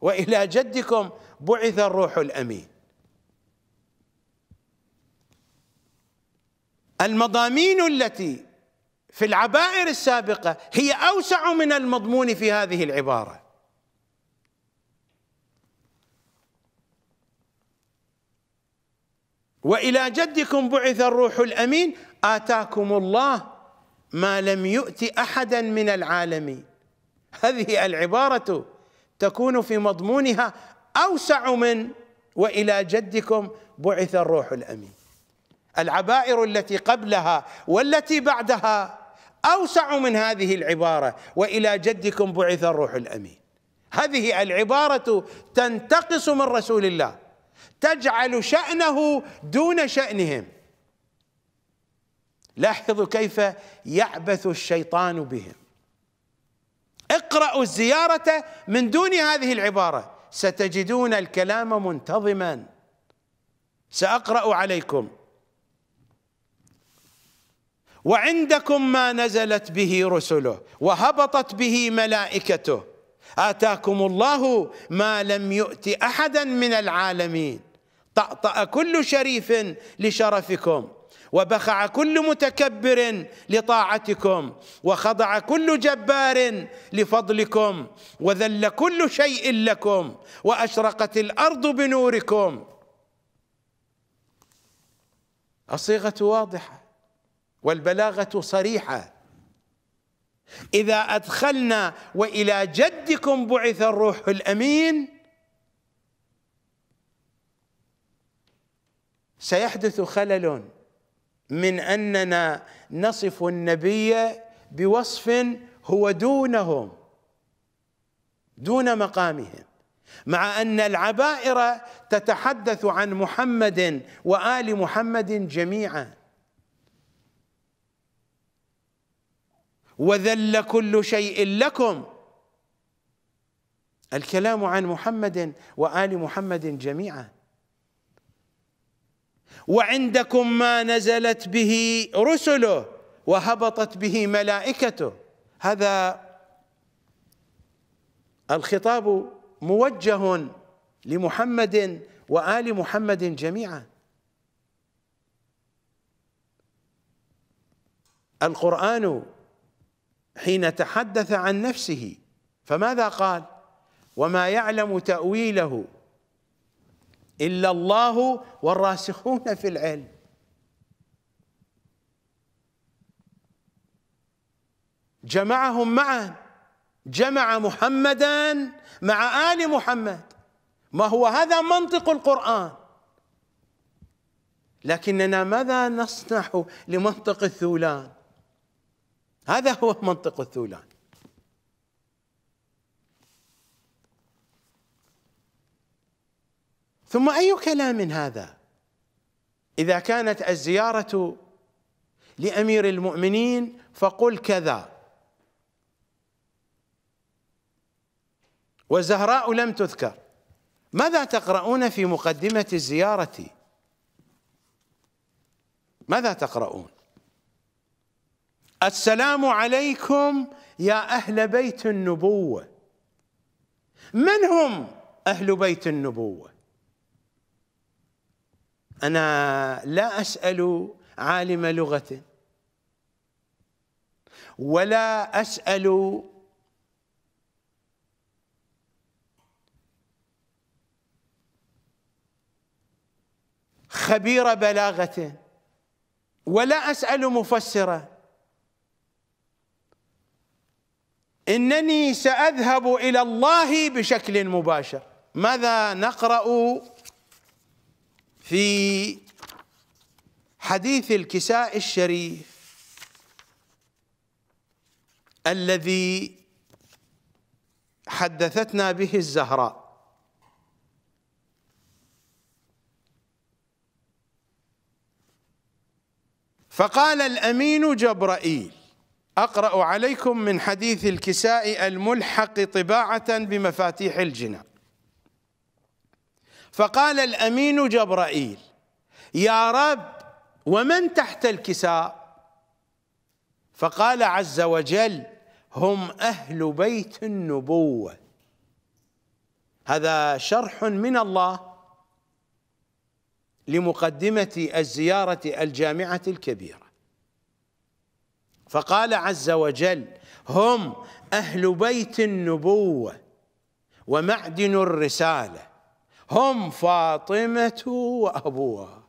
وإلى جدكم بعث الروح الأمين. المضامين التي في العبائر السابقة هي أوسع من المضمون في هذه العبارة. وإلى جدكم بعث الروح الأمين آتاكم الله ما لم يؤت أحدا من العالمين. هذه العبارة تكون في مضمونها أوسع من وإلى جدكم بعث الروح الأمين. العبائر التي قبلها والتي بعدها أوسع من هذه العبارة وإلى جدكم بعث الروح الأمين. هذه العبارة تنتقص من رسول الله تجعل شأنه دون شأنهم. لاحظوا كيف يعبث الشيطان بهم. اقرأوا الزيارة من دون هذه العبارة ستجدون الكلام منتظما. سأقرأ عليكم. وعندكم ما نزلت به رسله وهبطت به ملائكته. آتاكم الله ما لم يؤت أحدا من العالمين. طأطأ كل شريف لشرفكم وبخع كل متكبر لطاعتكم وخضع كل جبار لفضلكم وذل كل شيء لكم وأشرقت الأرض بنوركم. الصيغة واضحة. والبلاغة صريحة. إذا أدخلنا وإلى جدكم بعث الروح الأمين سيحدث خلل من أننا نصف النبي بوصف هو دونهم دون مقامهم مع أن العبائر تتحدث عن محمد وآل محمد جميعا. وذل كل شيء لكم. الكلام عن محمد وآل محمد جميعا. وعندكم ما نزلت به رسله وهبطت به ملائكته. هذا الخطاب موجه لمحمد وآل محمد جميعا. القرآن حين تحدث عن نفسه. فماذا قال؟ وما يعلم تأويله إلا الله والراسخون في العلم. جمعهم معا. جمع محمدا مع آل محمد. ما هو هذا منطق القرآن. لكننا ماذا نصنع لمنطق الثولان؟ هذا هو منطق الثولان. ثم أي كلام هذا؟ إذا كانت الزيارة لأمير المؤمنين فقل كذا. والزهراء لم تذكر. ماذا تقرؤون في مقدمة الزيارة؟ ماذا تقرؤون؟ السلام عليكم يا أهل بيت النبوة. من هم أهل بيت النبوة؟ أنا لا أسأل عالم لغة ولا أسأل خبير بلاغة ولا أسأل مفسرا إنني سأذهب إلى الله بشكل مباشر. ماذا نقرأ في حديث الكساء الشريف؟ الذي حدثتنا به الزهراء. فقال الأمين جبرائيل أقرأ عليكم من حديث الكساء الملحق طباعة بمفاتيح الجنان فقال الأمين جبرائيل يا رب ومن تحت الكساء؟ فقال عز وجل هم أهل بيت النبوة. هذا شرح من الله لمقدمة الزيارة الجامعة الكبيرة. فقال عز وجل هم أهل بيت النبوة ومعدن الرسالة. هم فاطمة وأبوها.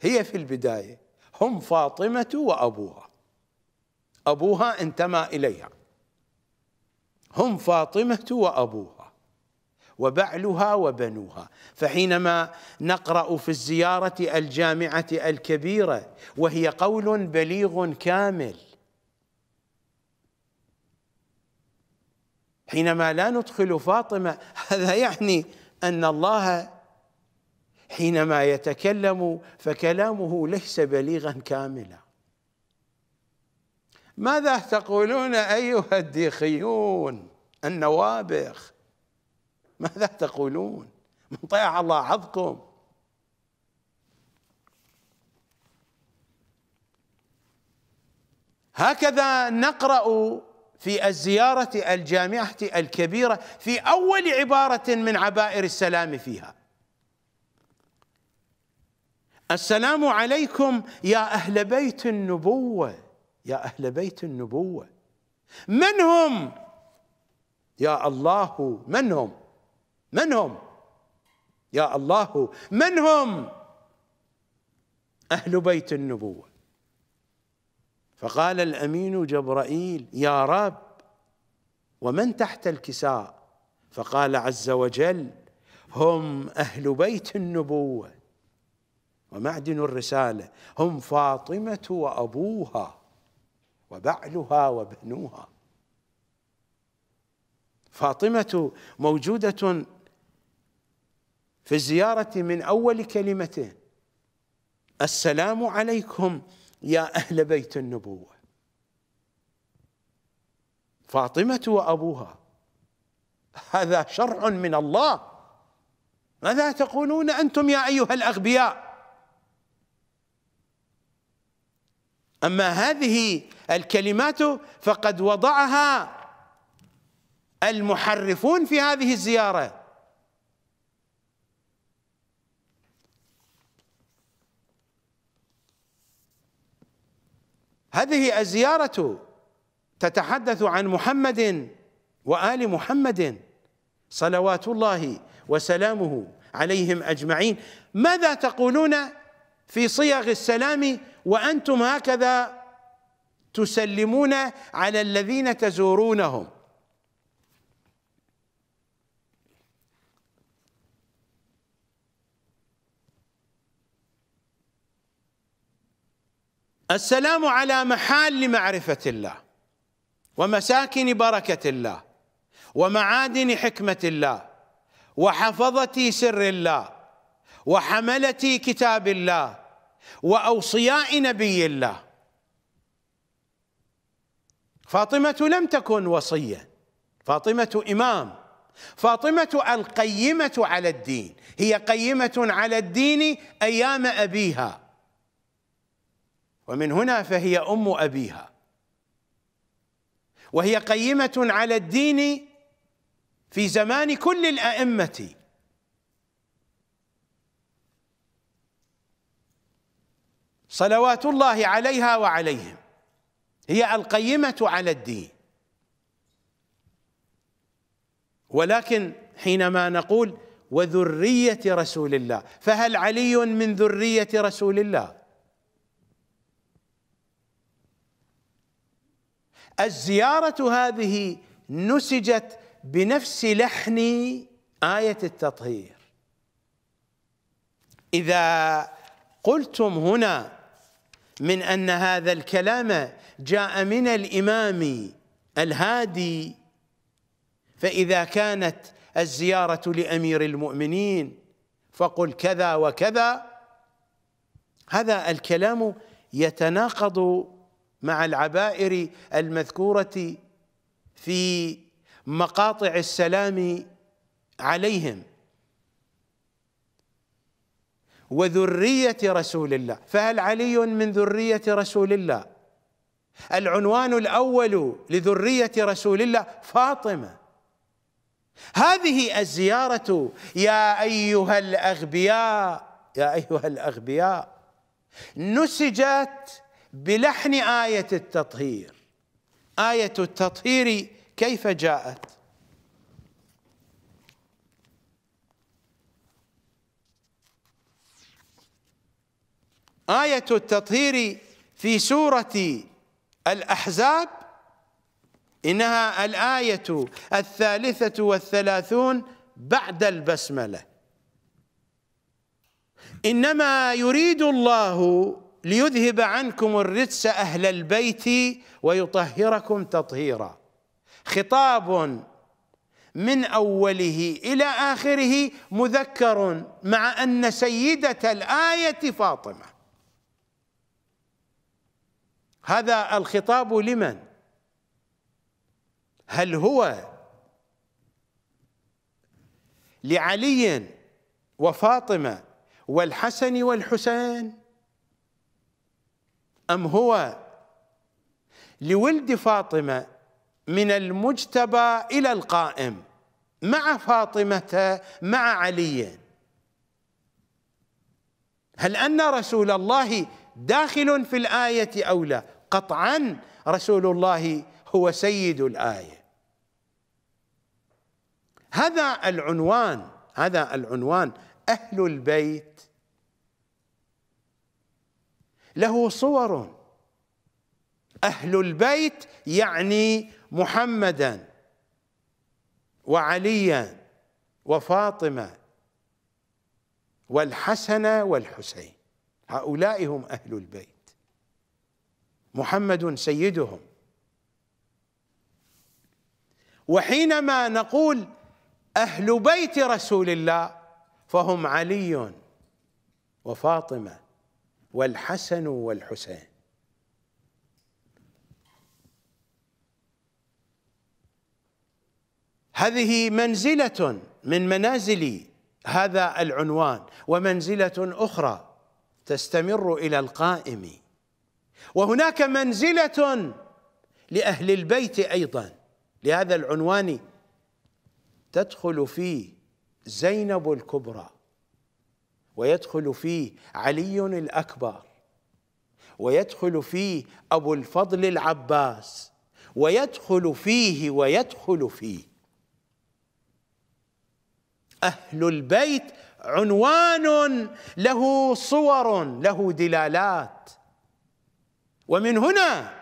هي في البداية هم فاطمة وأبوها. أبوها انتمى إليها. هم فاطمة وأبوها. وبعلها وبنوها. فحينما نقرأ في الزيارة الجامعة الكبيرة وهي قول بليغ كامل. حينما لا ندخل فاطمة هذا يعني أن الله حينما يتكلم فكلامه ليس بليغا كاملا. ماذا تقولون أيها الديخيون النوابخ ماذا تقولون؟ من طيع الله حظكم هكذا نقرأ في الزيارة الجامعة الكبيرة في أول عبارة من عبائر السلام فيها. السلام عليكم يا أهل بيت النبوة يا أهل بيت النبوة. من هم؟ يا الله من هم؟ من هم? يا الله من هم؟ أهل بيت النبوة. فقال الأمين جبرائيل يا رب ومن تحت الكساء؟ فقال عز وجل هم أهل بيت النبوة. ومعدن الرسالة هم فاطمة وأبوها وبعلها وبنوها. فاطمة موجودة في الزياره من أول كلمتين السلام عليكم يا أهل بيت النبوة. فاطمة وأبوها هذا شرع من الله. ماذا تقولون أنتم يا أيها الأغبياء؟ أما هذه الكلمات فقد وضعها المحرفون في هذه الزيارة. هذه الزيارة تتحدث عن محمد وآل محمد صلوات الله وسلامه عليهم أجمعين. ماذا تقولون في صيغ السلام وأنتم هكذا تسلمون على الذين تزورونهم؟ السلام على محال معرفه الله ومساكن بركة الله ومعادن حكمة الله وحفظة سر الله وحملة كتاب الله وأوصياء نبي الله. فاطمة لم تكن وصية فاطمة إمام فاطمة القيمة على الدين هي قيمة على الدين أيام أبيها. ومن هنا فهي أم أبيها. وهي قيمة على الدين في زمان كل الأئمة. صلوات الله عليها وعليهم. هي القيمة على الدين. ولكن حينما نقول وذرية رسول الله فهل علي من ذرية رسول الله؟ الزيارة هذه نسجت بنفس لحن آية التطهير. إذا قلتم هنا من أن هذا الكلام جاء من الإمام الهادي فإذا كانت الزيارة لأمير المؤمنين فقل كذا وكذا هذا الكلام يتناقض مع العبائر المذكورة في مقاطع السلام عليهم. وذرية رسول الله. فهل علي من ذرية رسول الله؟ العنوان الأول لذرية رسول الله فاطمة. هذه الزيارة يا أيها الأغبياء يا أيها الأغبياء نسجت بلحن آية التطهير. آية التطهير كيف جاءت؟ آية التطهير في سورة الأحزاب إنها الآية الثالثة والثلاثون بعد البسملة. إنما يريد الله ليذهب عنكم الرجس أهل البيت ويطهركم تطهيرا. خطاب من أوله إلى آخره مذكر مع أن سيدة الآية فاطمة. هذا الخطاب لمن؟ هل هو لعلي وفاطمة والحسن والحسين؟ أم هو لولد فاطمة من المجتبى إلى القائم مع فاطمة مع علي؟ هل أن رسول الله داخل في الآية أو لا؟ قطعا رسول الله هو سيد الآية. هذا العنوان هذا العنوان أهل البيت له صور. أهل البيت يعني محمدا وعليا وفاطمة والحسن والحسين. هؤلاء هم أهل البيت. محمد سيدهم. وحينما نقول أهل بيت رسول الله فهم علي وفاطمة والحسن والحسين. هذه منزلة من منازل هذا العنوان ومنزلة أخرى تستمر إلى القائم. وهناك منزلة لأهل البيت أيضا. لهذا العنوان تدخل فيه زينب الكبرى. ويدخل فيه علي الأكبر ويدخل فيه أبو الفضل العباس ويدخل فيه ويدخل فيه. أهل البيت عنوان له صور له دلالات. ومن هنا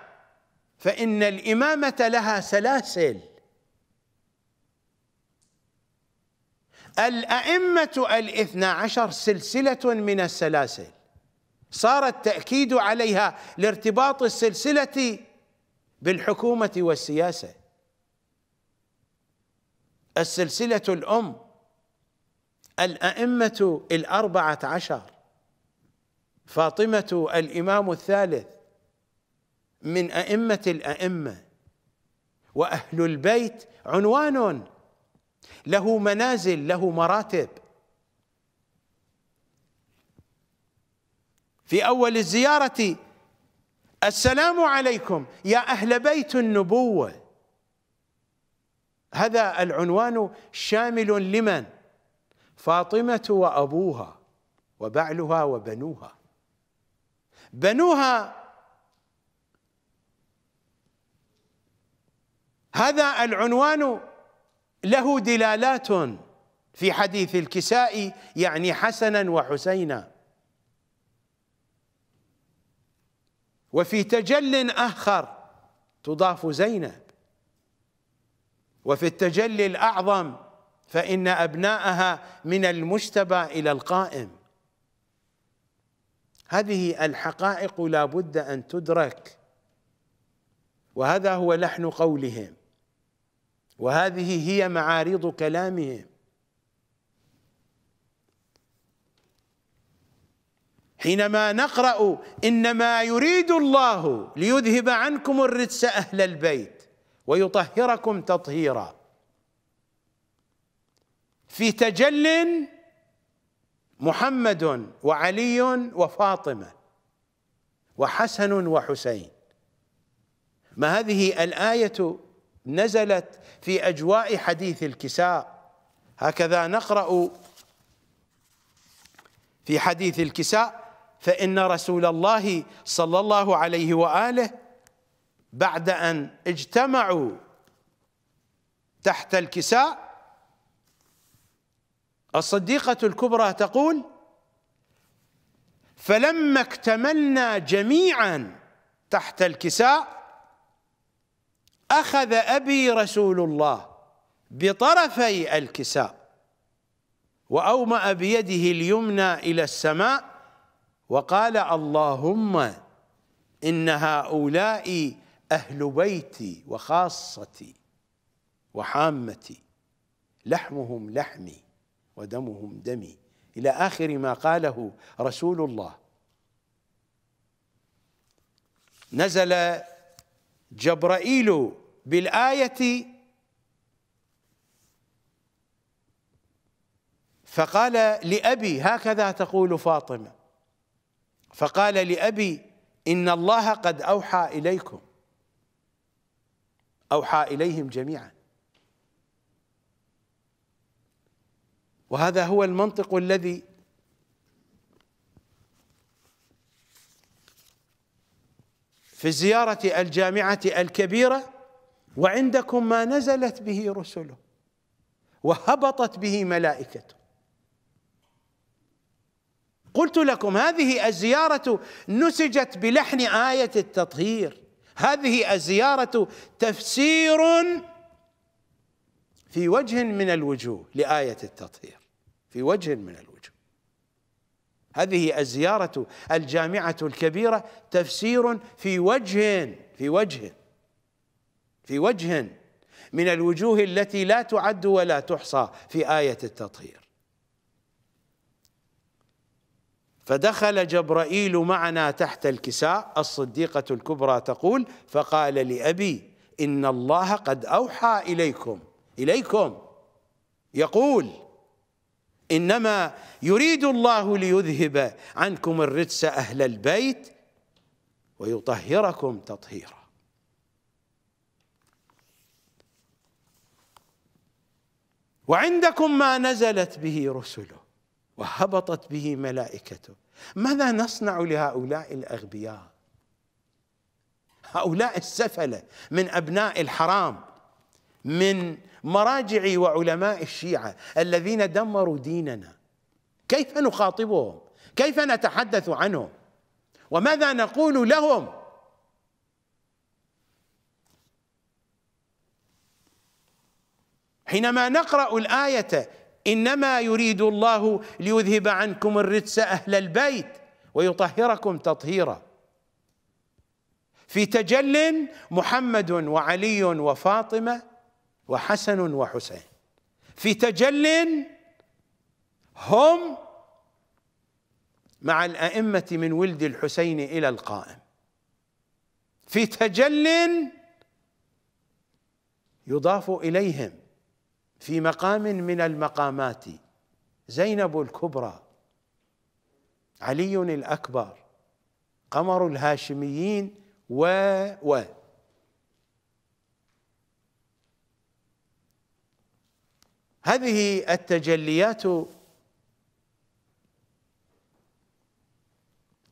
فإن الإمامة لها سلاسل. الأئمة الاثنى عشر سلسلة من السلاسل. صار التأكيد عليها لارتباط السلسلة بالحكومة والسياسة. السلسلة الأم الأئمة الأربعة عشر فاطمة الإمام الثالث من أئمة الأئمة وأهل البيت عنوان له منازل له مراتب. في أول الزيارة السلام عليكم يا أهل بيت النبوة. هذا العنوان شامل لمن؟ فاطمة وأبوها وبعلها وبنوها. بنوها هذا العنوان له دلالات في حديث الكساء يعني حسنا وحسينا. وفي تجل آخر تضاف زينب. وفي التجلي الأعظم فإن أبناءها من المجتبى إلى القائم. هذه الحقائق لا بد أن تدرك. وهذا هو لحن قولهم. وهذه هي معارض كلامهم حينما نقرأ إنما يريد الله ليذهب عنكم الرجس أهل البيت ويطهركم تطهيرا. في تجل محمد وعلي وفاطمة وحسن وحسين. ما هذه الآية نزلت في أجواء حديث الكساء. هكذا نقرأ في حديث الكساء فإن رسول الله صلى الله عليه وآله بعد أن اجتمعوا تحت الكساء الصديقة الكبرى تقول فلما اكتملنا جميعا تحت الكساء أخذ أبي رسول الله بطرفي الكساء وأومأ بيده اليمنى إلى السماء وقال اللهم إن هؤلاء أهل بيتي وخاصتي وحامتي لحمهم لحمي ودمهم دمي. إلى آخر ما قاله رسول الله. نزل جبرائيل بالآية فقال لأبي هكذا تقول فاطمة فقال لأبي إن الله قد أوحى إليكم أوحى إليهم جميعا. وهذا هو المنطق الذي في الزيارة الجامعة الكبيرة وعندكم ما نزلت به رسله وهبطت به ملائكته. قلت لكم هذه الزيارة نسجت بلحن آية التطهير. هذه الزيارة تفسير في وجه من الوجوه لآية التطهير في وجه من الوجوه. هذه الزيارة الجامعة الكبيرة تفسير في وجه في وجه في وجه من الوجوه التي لا تعد ولا تحصى في آية التطهير. فدخل جبرائيل معنا تحت الكساء الصديقة الكبرى تقول فقال لأبي إن الله قد أوحى إليكم إليكم. يقول إنما يريد الله ليذهب عنكم الرجس أهل البيت ويطهركم تطهيرا. وعندكم ما نزلت به رسله وهبطت به ملائكته. ماذا نصنع لهؤلاء الأغبياء؟ هؤلاء السفلة من أبناء الحرام من مراجع وعلماء الشيعة الذين دمروا ديننا. كيف نخاطبهم؟ كيف نتحدث عنهم؟ وماذا نقول لهم؟ حينما نقرأ الآية إنما يريد الله ليذهب عنكم الرجس أهل البيت ويطهركم تطهيرا. في تجل محمد وعلي وفاطمة وحسن وحسين. في تجل هم مع الأئمة من ولد الحسين إلى القائم. في تجل يضاف إليهم في مقام من المقامات زينب الكبرى علي الأكبر قمر الهاشميين و و هذه التجليات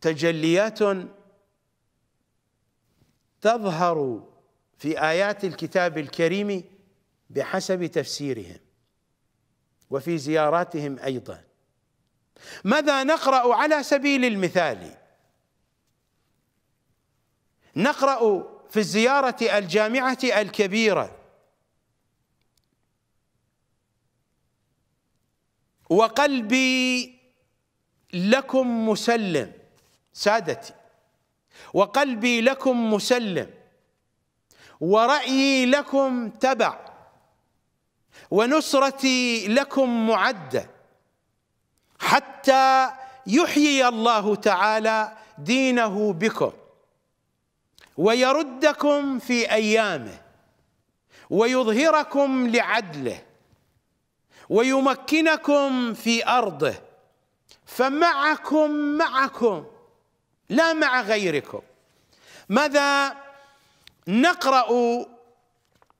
تجليات تظهر في آيات الكتاب الكريم بحسب تفسيرهم وفي زياراتهم أيضا. ماذا نقرأ على سبيل المثال؟ نقرأ في الزيارة الجامعة الكبيرة. وقلبي لكم مسلم سادتي. وقلبي لكم مسلم ورأيي لكم تبع ونصرتي لكم معدة. حتى يحيي الله تعالى دينه بكم ويردكم في أيامه ويظهركم لعدله. ويمكنكم في أرضه فمعكم معكم لا مع غيركم. ماذا نقرأ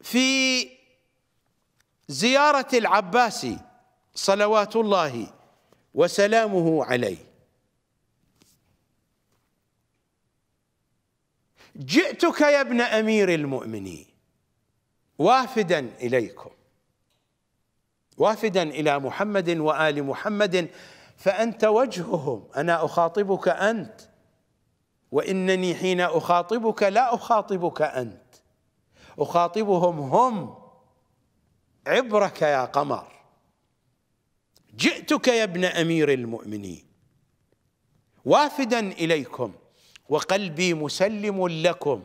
في زيارة العباسي صلوات الله وسلامه عليه؟ جئتك يا ابن أمير المؤمنين وافدا إليكم. وافدا إلى محمد وآل محمد فأنت وجههم أنا أخاطبك أنت وإنني حين أخاطبك لا أخاطبك أنت أخاطبهم هم عبرك يا قمر جئتك يا ابن أمير المؤمنين وافدا إليكم وقلبي مسلم لكم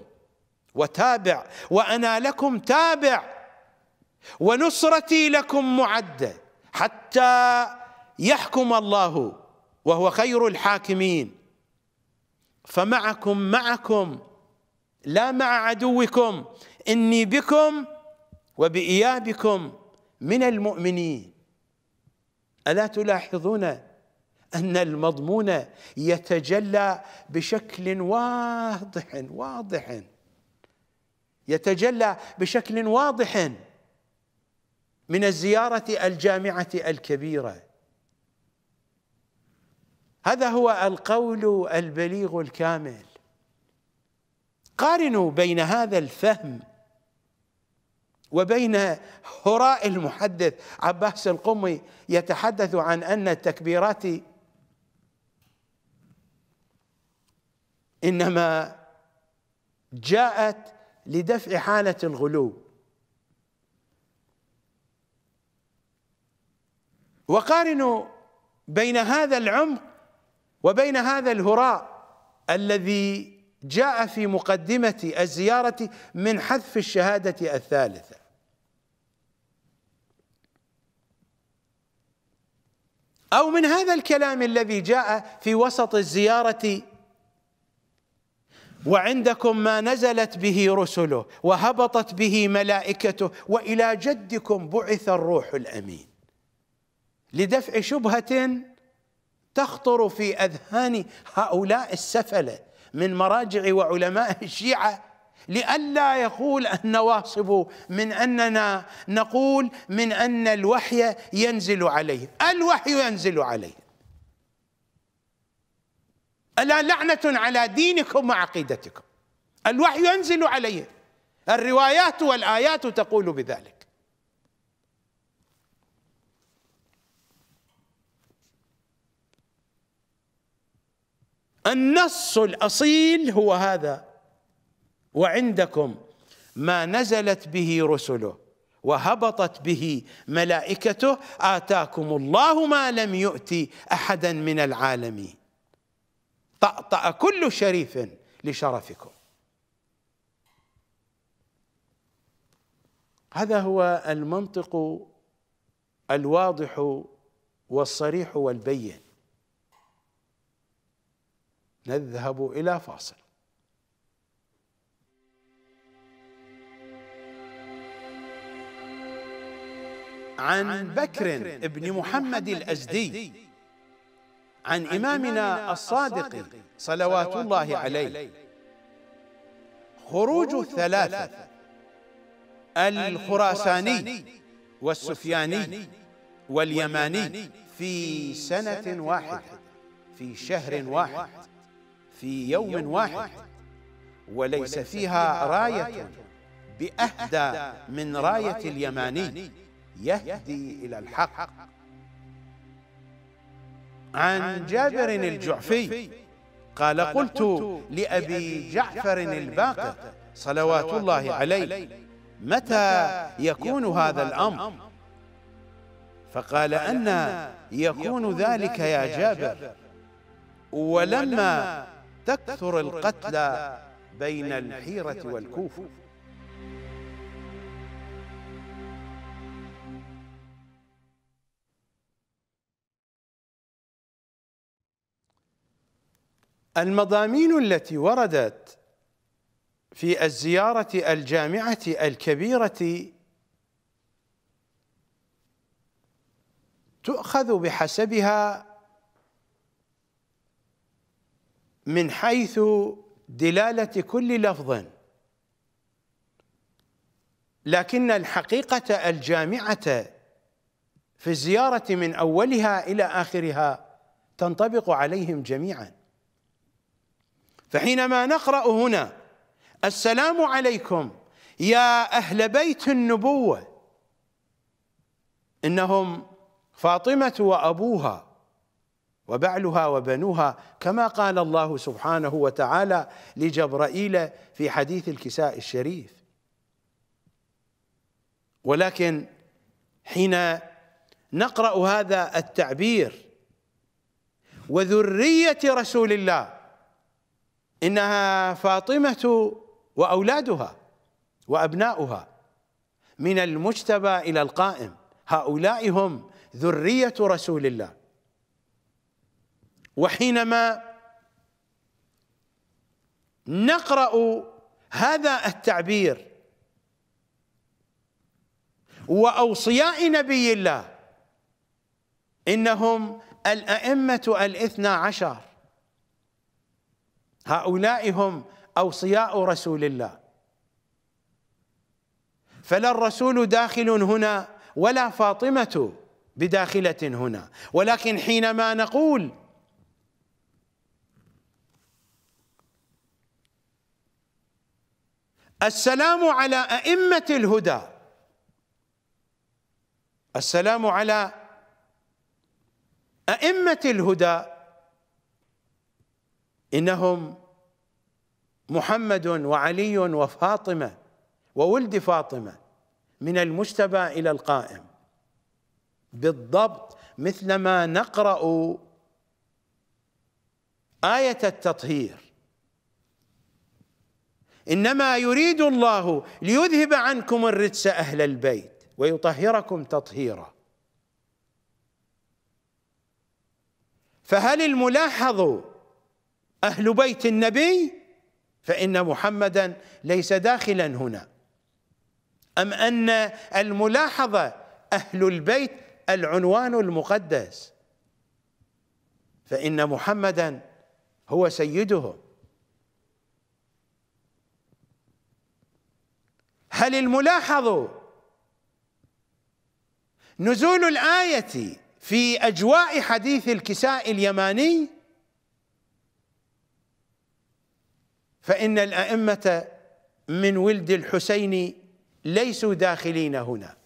وتابع وأنا لكم تابع ونصرتي لكم معده حتى يحكم الله وهو خير الحاكمين. فمعكم معكم لا مع عدوكم إني بكم وبإيابكم من المؤمنين. ألا تلاحظون أن المضمون يتجلى بشكل واضح واضح. يتجلى بشكل واضح. من الزيارة الجامعة الكبيرة. هذا هو القول البليغ الكامل. قارنوا بين هذا الفهم وبين هراء المحدث عباس القمي يتحدث عن أن التكبيرات إنما جاءت لدفع حالة الغلو. وقارنوا بين هذا العمق وبين هذا الهراء الذي جاء في مقدمة الزيارة من حذف الشهادة الثالثة. أو من هذا الكلام الذي جاء في وسط الزيارة وعندكم ما نزلت به رسله وهبطت به ملائكته وإلى جدكم بعث الروح الأمين. لدفع شبهة تخطر في أذهان هؤلاء السفلة من مراجع وعلماء الشيعة لئلا يقول النواصب من أننا نقول من أن الوحي ينزل عليه. الوحي ينزل عليه. ألا لعنة على دينكم وعقيدتكم. الوحي ينزل عليه. الروايات والآيات تقول بذلك. النص الأصيل هو هذا. وعندكم ما نزلت به رسله وهبطت به ملائكته آتاكم الله ما لم يؤتي أحدا من العالمين. طأطأ كل شريف لشرفكم. هذا هو المنطق الواضح والصريح والبين. نذهب إلى فاصل. عن بكر ابن محمد الأزدي. عن إمامنا الصادق صلوات الله عليه. خروج الثلاثة الخراساني والسفياني واليماني في سنة واحدة في شهر واحد. في يوم واحد وليس فيها راية بأهدى من راية اليماني يهدي إلى الحق. عن جابر الجعفي قال قلت لأبي جعفر الباقر صلوات الله عليه متى يكون هذا الأمر؟ فقال أن يكون ذلك يا جابر. ولما تكثر القتلى بين الحيرة والكوفة. المضامين التي وردت في الزيارة الجامعة الكبيرة تؤخذ بحسبها من حيث دلالة كل لفظ. لكن الحقيقة الجامعة في الزيارة من أولها إلى آخرها تنطبق عليهم جميعا. فحينما نقرأ هنا السلام عليكم يا أهل بيت النبوة إنهم فاطمة وأبوها وبعلها وبنوها كما قال الله سبحانه وتعالى لجبرائيل في حديث الكساء الشريف. ولكن حين نقرأ هذا التعبير وذرية رسول الله إنها فاطمة وأولادها وأبناؤها من المجتبى إلى القائم هؤلاء هم ذرية رسول الله. وحينما نقرأ هذا التعبير وأوصياء نبي الله إنهم الأئمة الاثنى عشر. هؤلاء هم أوصياء رسول الله. فلا الرسول داخل هنا ولا فاطمة بداخلة هنا. ولكن حينما نقول السلام على أئمة الهدى. السلام على أئمة الهدى. إنهم محمد وعلي وفاطمة وولد فاطمة من المجتبى إلى القائم. بالضبط مثلما نقرأ آية التطهير. إنما يريد الله ليذهب عنكم الرجس أهل البيت ويطهركم تطهيرا. فهل الملاحظ أهل بيت النبي فإن محمدا ليس داخلا هنا؟ أم أن الملاحظة أهل البيت العنوان المقدس؟ فإن محمدا هو سيدهم. هل الملاحظ نزول الآية في أجواء حديث الكساء اليماني؟ فإن الأئمة من ولد الحسين ليسوا داخلين هنا.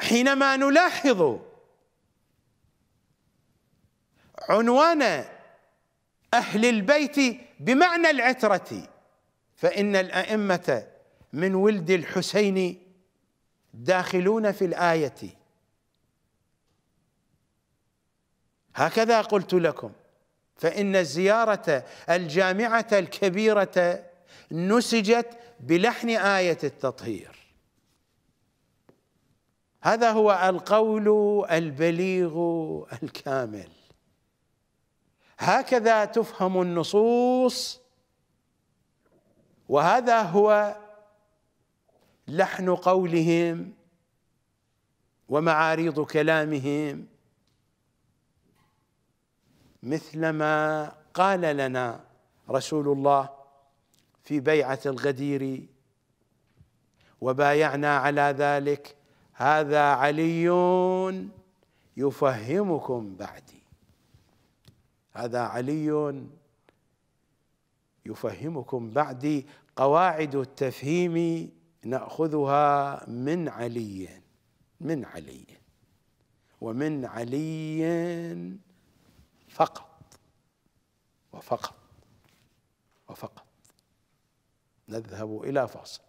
حينما نلاحظ عنوان أهل البيت بمعنى العترة. فإن الأئمة من ولد الحسين داخلون في الآية. هكذا قلت لكم. فإن الزيارة الجامعة الكبيرة نسجت بلحن آية التطهير. هذا هو القول البليغ الكامل. هكذا تفهم النصوص. وهذا هو لحن قولهم ومعاريض كلامهم. مثلما قال لنا رسول الله في بيعة الغدير وبايعنا على ذلك هذا علي يفهمكم بعدي. هذا علي يفهمكم بعدي قواعد التفهيم نأخذها من علي من علي ومن علي فقط وفقط وفقط. نذهب إلى فاصل.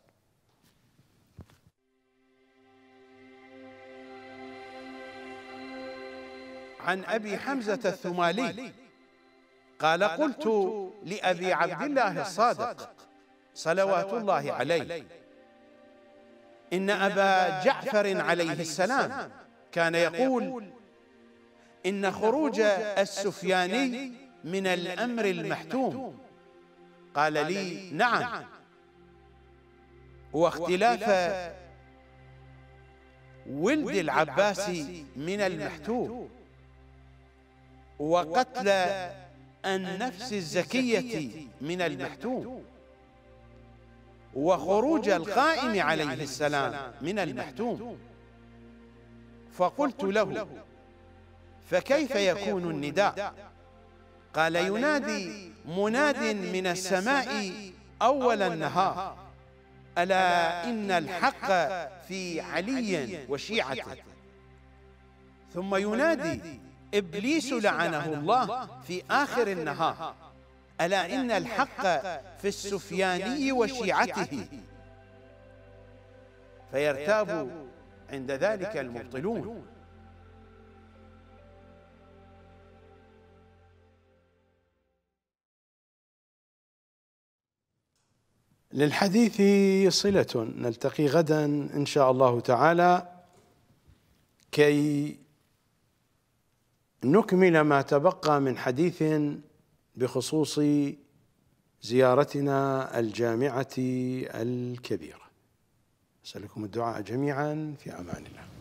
عن أبي حمزة الثمالي. قال قلت لأبي عبد الله الصادق صلوات الله عليه. إن أبا جعفر عليه السلام كان يقول إن خروج السفياني من الأمر المحتوم. قال لي نعم. واختلاف ولد العباس من المحتوم. وقتل النفس الزكية من المحتوم. وخروج القائم عليه السلام من المحتوم. فقلت له فكيف يكون النداء؟ قال ينادي مناد من السماء أول النهار. ألا إن الحق في علي وشيعته. ثم ينادي إبليس لعنه الله في آخر النهار. ألا إن الحق في السفياني وشيعته. فيرتاب عند ذلك المبطلون. للحديث صلة. نلتقي غدا إن شاء الله تعالى كي نكمل ما تبقى من حديث بخصوص زيارتنا الجامعة الكبيرة. أسألكم الدعاء جميعا في أمان الله.